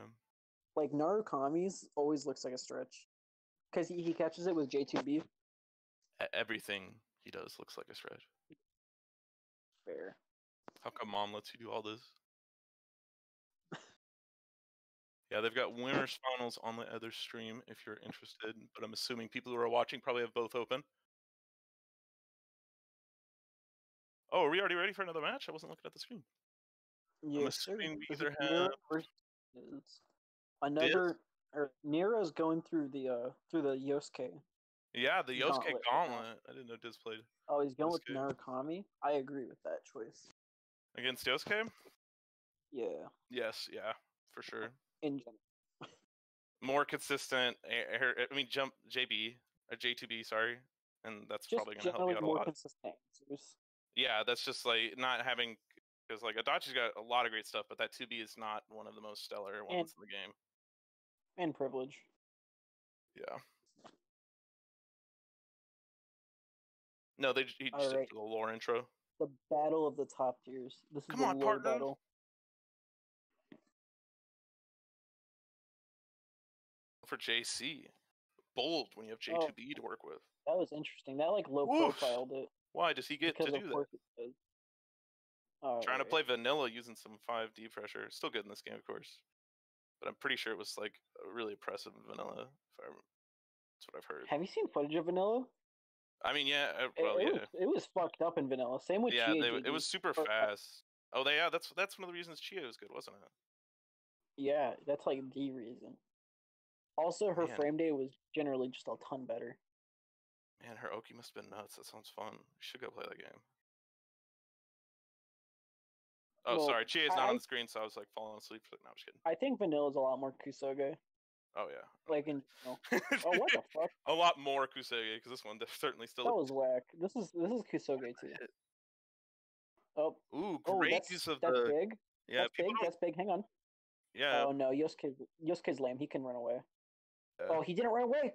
Like Narukami's always looks like a stretch. Because he, he catches it with J2B. E- Everything he does looks like a stretch. Fair. How come mom lets you do all this? Yeah, they've got [clears throat] winners finals on the other stream if you're interested, but I'm assuming people who are watching probably have both open. Oh, are we already ready for another match? I wasn't looking at the screen. Yes, sir. assuming we either have another or Nero's going through the uh through the Yosuke. Yeah, the Yosuke Gauntlet. Gauntlet. I didn't know Diz played Oh, he's going with Narukami. I agree with that choice. against Yosuke. Yeah, Yes, yeah, for sure. In general. More consistent. Eh, air- I mean, jump JB or J2B. Sorry, and that's Just probably going to help you out a lot. consistent answers. Yeah, that's just like not having because like Adachi's got a lot of great stuff, but that 2B is not one of the most stellar ones in the game. And privilege. Yeah. No, they he just Alright. did the lore intro. The battle of the top tiers. This is Come the on, lore partner. battle. For JC. Bold when you have Oh. J2B to work with. That was interesting. That like low Oof. profiled it Why does he get to do that? it does. Trying to play vanilla using some 5D pressure. Still good in this game, of course. But I'm pretty sure it was like a really oppressive vanilla. If I, that's what I've heard. Have you seen footage of Vanilla? I mean, yeah. uh, It, Well, it yeah. was, it was fucked up in Vanilla. Same with Yeah, they, it was super fast. Oh, they, yeah, that's that's one of the reasons Chie was good, wasn't it? Yeah, that's like the reason. Also, her Man. frame day was generally just a ton better. Man, her Oki must have been nuts. That sounds fun. We should go play that game. Oh, Well, sorry. Chie's not I- on the screen, so I was like falling asleep. No, I'm just kidding. I think Vanilla is a lot more Kusoge. Oh, yeah. Oh, like in general. [laughs] Oh, what the fuck? a lot more Kusoge because this one certainly still. That was whack. This is this is Kusoge too. Oh, Ooh, oh, great that's, use of that's the. big. Yeah, that's big. don't- That's big. Hang on. yeah. Oh no, Yosuke Yosuke's lame. He can run away. Yeah. Oh, he didn't run away.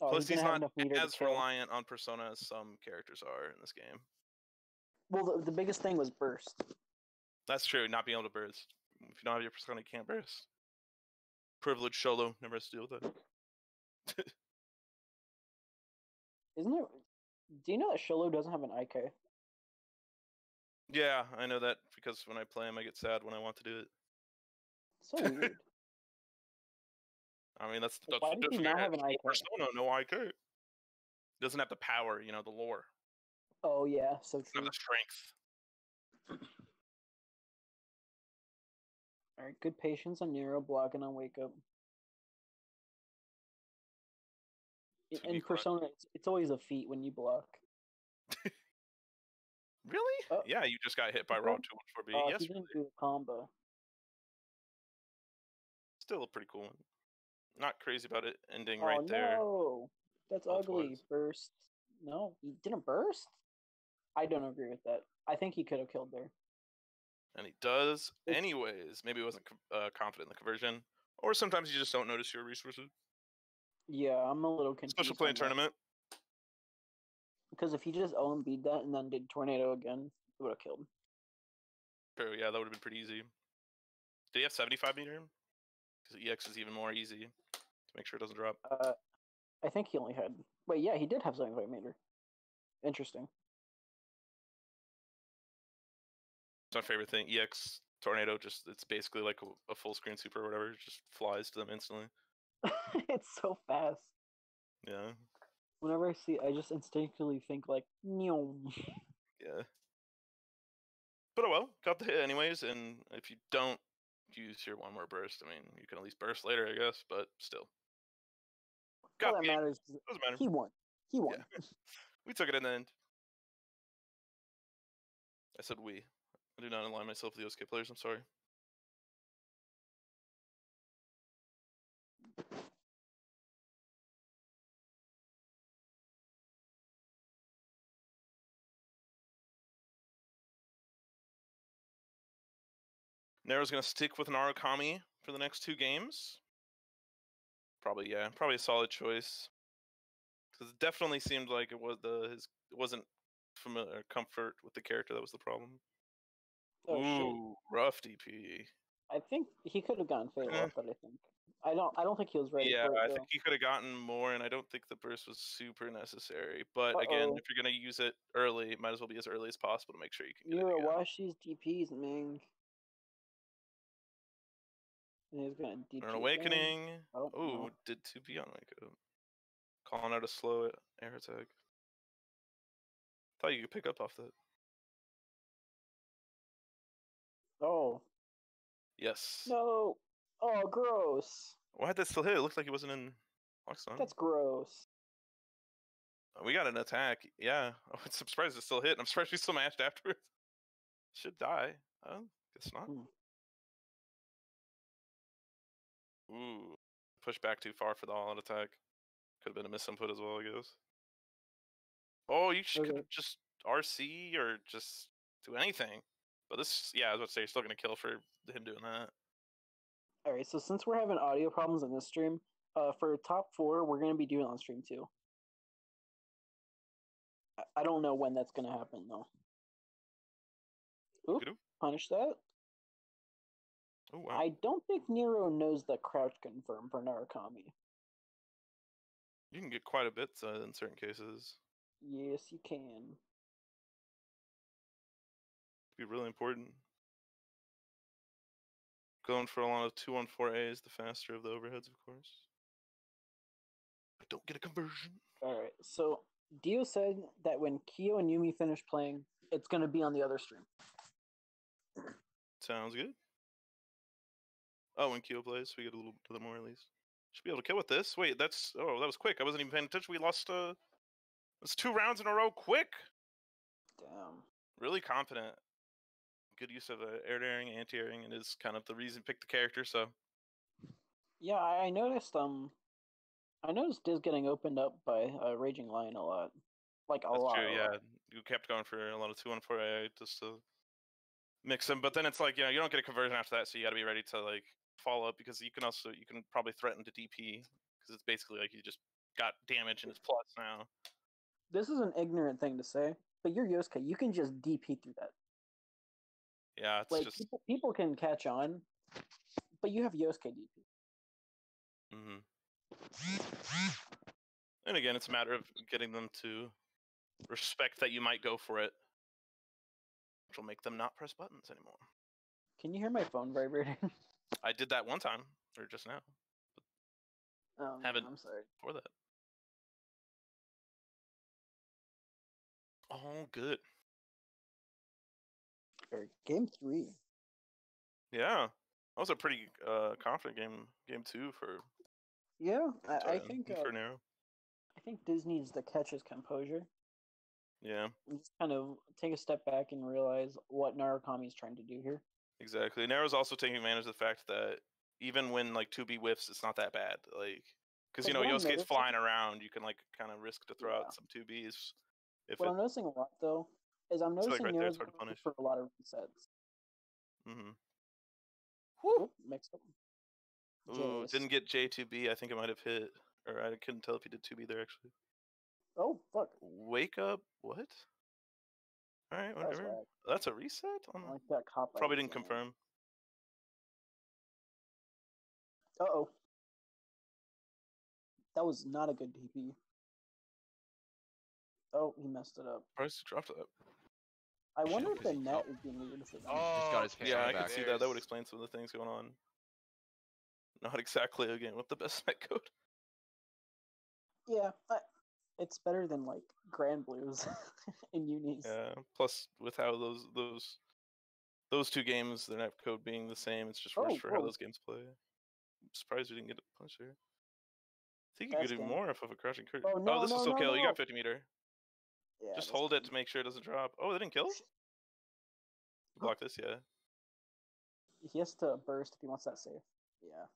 Oh, Plus, he's he's not as reliant on Persona as some characters are in this game. Well, the, the biggest thing was burst. That's true. Not being able to burst. If you don't have your Persona, you can't burst. Privileged solo never has to deal with that. [laughs] Isn't there? Do you know that Sholo doesn't have an IK? Yeah, I know that because when I play him, I get sad when I want to do it. So weird. [laughs] I mean, that's that's why does he not have an No IK? Persona, no IK. Doesn't have the power, you know, the lore, oh yeah, so doesn't have true. the strength. All right, good patience on Nero blocking on wake up. In. Persona, it's, it's always a feat when you block. [laughs] Really? Oh. Yeah, you just got hit by. Raw 214B. Oh, yes, he didn't do the combo. still a pretty cool one. Not crazy about it ending oh right there. no, that's it ugly. Burst. No, he didn't burst. I don't agree with that. I think he could have killed there. And he does It's- anyways. Maybe he wasn't uh, confident in the conversion. Or sometimes you just don't notice your resources. Yeah, I'm a little confused. Special playing on tournament. Because if he just OMB'd that and then did tornado again, it would have killed. True, yeah, that would have been pretty easy. Did he have 75 meter? Because EX is even more easy to make sure it doesn't drop. Uh, I think he only had. Wait, yeah, he did have 75 meter. Interesting. It's my favorite thing. EX tornado just it's basically like a, a full screen super or whatever. It just flies to them instantly. [laughs] it's so fast. Yeah, Whenever I see, I just instinctively think like, "Nyom." [laughs] yeah. But oh well, got the hit anyways. And if you don't use your one more burst, I mean, you can at least burst later, I guess. But still, All got that matters. Doesn't matter. He won. He won. We took it in the end. I said we. I do not align myself with the OSK players. I'm sorry. Nero's gonna stick with Narukami for the next two games. Probably, yeah, probably a solid choice. Because it definitely seemed like it was the his it wasn't familiar comfort with the character that was the problem. Oh, shit. Ooh, rough DP. I think he could have gotten fatal Eh. but I think I don't. I don't think he was ready Yeah. I though. think he could have gotten more, and I don't think the burst was super necessary. But again, Uh-oh. if you're gonna use it early, it might as well be as early as possible to make sure you can get again. watch these DPs, man. He's gonna DP. An awakening. Oh, Oh, no. did 2P on wake up. Calling out a slow air attack. Thought you could pick up off that. Oh Yes. no! Oh, gross. Why did that still hit? It looked like he wasn't in blockstun. That's gross. Uh, We got an attack. Yeah. [laughs] Oh, I'm surprised it still hit. I'm surprised we still matched afterwards. Should die. Oh, guess not. Hmm. Ooh. Push back too far for the all out attack. Could have been a miss input as well, I guess. Oh, you Okay. have just RC or just do anything. But this, yeah, I was about to say, you're still going to kill for him doing that. All right, so since we're having audio problems in this stream, uh, for top four, we're gonna be doing on stream too. I, I don't know when that's gonna happen though. Oop, punish that. Oh, wow. I don't think Nero knows the crouch confirm for Narukami. You can get quite a bit uh, in certain cases. Yes, you can. be really important. Going for a lot of 2 on 4A is the faster of the overheads, of course. But don't get a conversion. All right, so Dio said that when Kyo and Umi finish playing, it's gonna be on the other stream. Sounds good. Oh, when Kyo plays, we get a little bit more at least. Should be able to kill with this. Wait, that's oh, that was quick. I wasn't even paying attention. We lost uh it's two rounds in a row quick. Damn. Really confident. Good use of uh, air daring, anti airing, and is kind of the reason pick the character, so Yeah, I, noticed. Um, I noticed Diz getting opened up by uh, Raging Lion a lot, like a That's lot. true. Yeah, lot. you kept going for a lot of two on four AA just to mix them, but then it's like you know you don't get a conversion after that, so you got to be ready to like follow up because you can also you can probably threaten to DP because it's basically like you just got damage and it's plus now. This is an ignorant thing to say, but you're Yosuke. You can just DP through that. Yeah, it's Like just people, people can catch on, but you have Yosuke DP. hmm and again, it's a matter of getting them to respect that you might go for it, which will make them not press buttons anymore. Can you hear my phone vibrating? [laughs] I did that one time or just now um, Haven't- I'm sorry. for that. All good. Or game three. Yeah, that was a pretty uh, confident game. Game two for Yeah, I, think for uh, Nero. I think Diz needs to catch his composure Yeah, and just kind of take a step back and realize what Narukami is trying to do here. Exactly. Nero's also taking advantage of the fact that even when like two B whiffs, it's not that bad. Like because you know Yosuke's flying around, you can like kind of risk to throw Yeah. out some two Bs. If What it, I'm noticing a lot though is I'm It's, like, noticing right there, Nero's it's hard to punish. for a lot of resets. Mm-hmm. Oop, mixed up. Ooh, didn't get J two B. I think it might have hit, or I couldn't tell if he did two B there actually. Oh fuck! Wake up! What? All right, whatever. whack. That's a reset. I on like that cop. Probably didn't confirm. Uh oh. That was not a good DP. Oh, he messed it up. Price dropped that. I wonder if the he- net oh. is being weird for them. just got his yeah, I camera can see that. That would explain some of the things going on. Not exactly again with the best [laughs] net code. Yeah, I, it's better than like Granblue's [laughs] in unis. Yeah. Plus, with how those those those two games, the net code being the same, it's just worse Oh, for how those games play. I'm surprised we didn't get a punch here. I think you Best could do game. more off of a crushing curse. Oh, oh, no, this no, will still no, kill. You got 50 meter. Yeah, just hold it to make sure it doesn't drop. Oh, they didn't kill. Block this, yeah. He has to burst if he wants that safe. Yeah.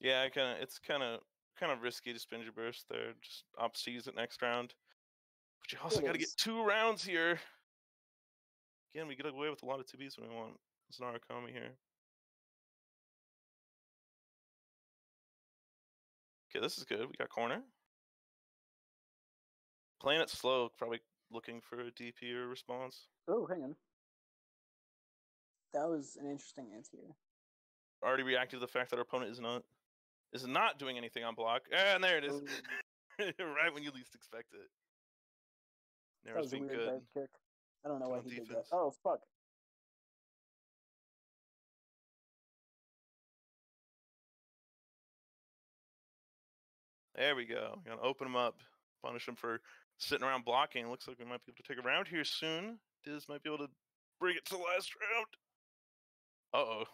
Yeah, I kind of. It's kind of kind of risky to spend your burst there. Uh, just opts to use it next round. But you also got to get two rounds here. Again, we get away with a lot of 2Bs when we want Narukami here. Okay, this is good. We got corner. Playing it slow, probably looking for a DP or response. Oh, hang on. That was an interesting answer. Already reacted to the fact that our opponent is not is not doing anything on block. And there it is. Oh, [laughs] right when you least expect it. that Nero's being weird good. kick. I don't know why he did that. Oh fuck. There we go. Gonna open him up, punish him for sitting around blocking. Looks like we might be able to take a round here soon. Diz might be able to bring it to the last round. Uh oh.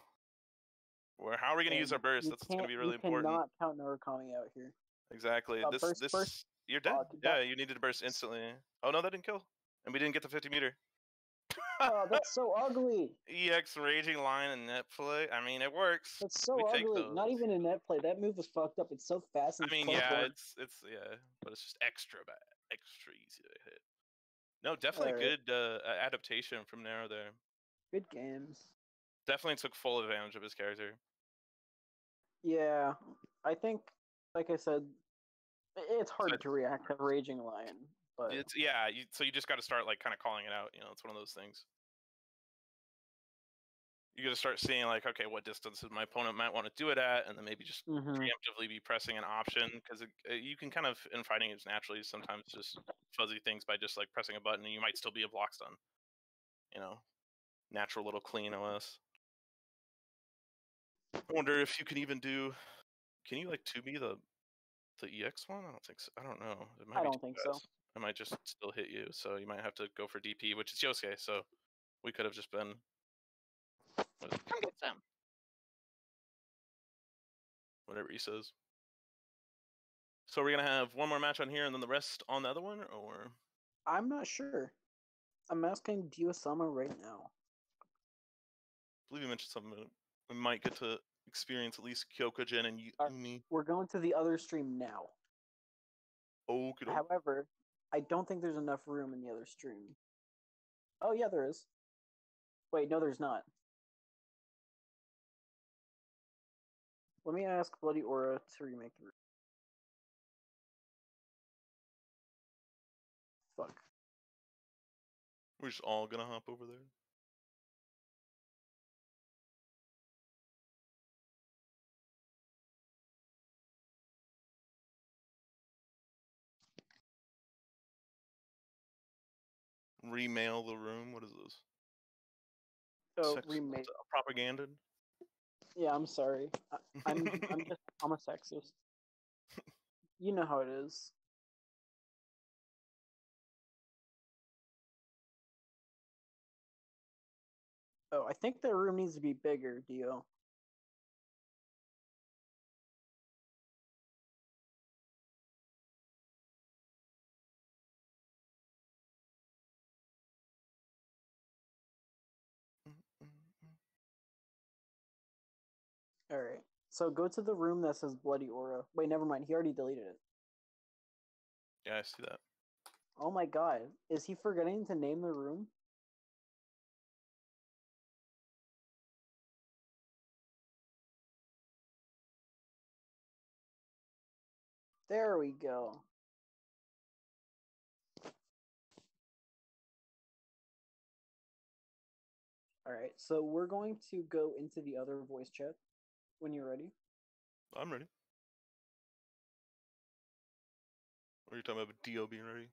Where how are we gonna use our burst? That's gonna be really you important. cannot count Narukami out here. Exactly. Uh, this burst, this burst. you're dead. Uh, yeah, that- you needed to burst instantly. Oh no, that didn't kill. And we didn't get the 50 meter. Oh, that's so [laughs] ugly. EX Raging Lion and net play. I mean, it works. That's so We ugly. Not even a net play. That move was fucked up. It's so fast. I mean, yeah, forward. it's it's yeah, but it's just extra bad, extra easy to hit. No, definitely Alright. good uh, adaptation from Nero there. good games. Definitely took full advantage of his character. Yeah, I think, like I said, it's hard But- to react to Raging Lion, but It's yeah, you, so you just got to start like kind of calling it out. You know, it's one of those things. You got to start seeing like, okay, what distances my opponent might want to do it at, and then maybe just Mhm. preemptively be pressing an option because you can kind of in fighting games naturally sometimes just fuzzy things by just like pressing a button, and you might still be a block stun. You know, natural little clean OS. I wonder if you can even do. Can you like 2B the the EX one? I don't think so. I don't know. It might I don't think so. I might just still hit you, so you might have to go for DP, which is Yosuke. So we could have just been. Come get them. Whatever he says. So we're gonna have one more match on here, and then the rest on the other one, or I'm not sure. I'm asking Diosama right now. I believe you mentioned something. We might get to experience at least Kyokujin and Uh, Umi. We're going to the other stream now. Okay. However, I don't think there's enough room in the other stream. Oh yeah, there is. Wait, no, there's not. Let me ask Bloody Aura to remake the room. Fuck. We're just all gonna hop over there. Remail the room. What is this? Oh, Sex- uh, remake. propaganda. Yeah, I'm sorry. I, I'm I'm [laughs] just I'm a sexist. You know how it is. Oh, I think the room needs to be bigger, Dio. All right. So go to the room that says Bloody Aura. Wait, never mind. He already deleted it. Yeah, I see that. Oh my god. Is he forgetting to name the room? There we go. All right, so we're going to go into the other voice chat when you're ready. I'm ready. Are you talking about? Dio being ready?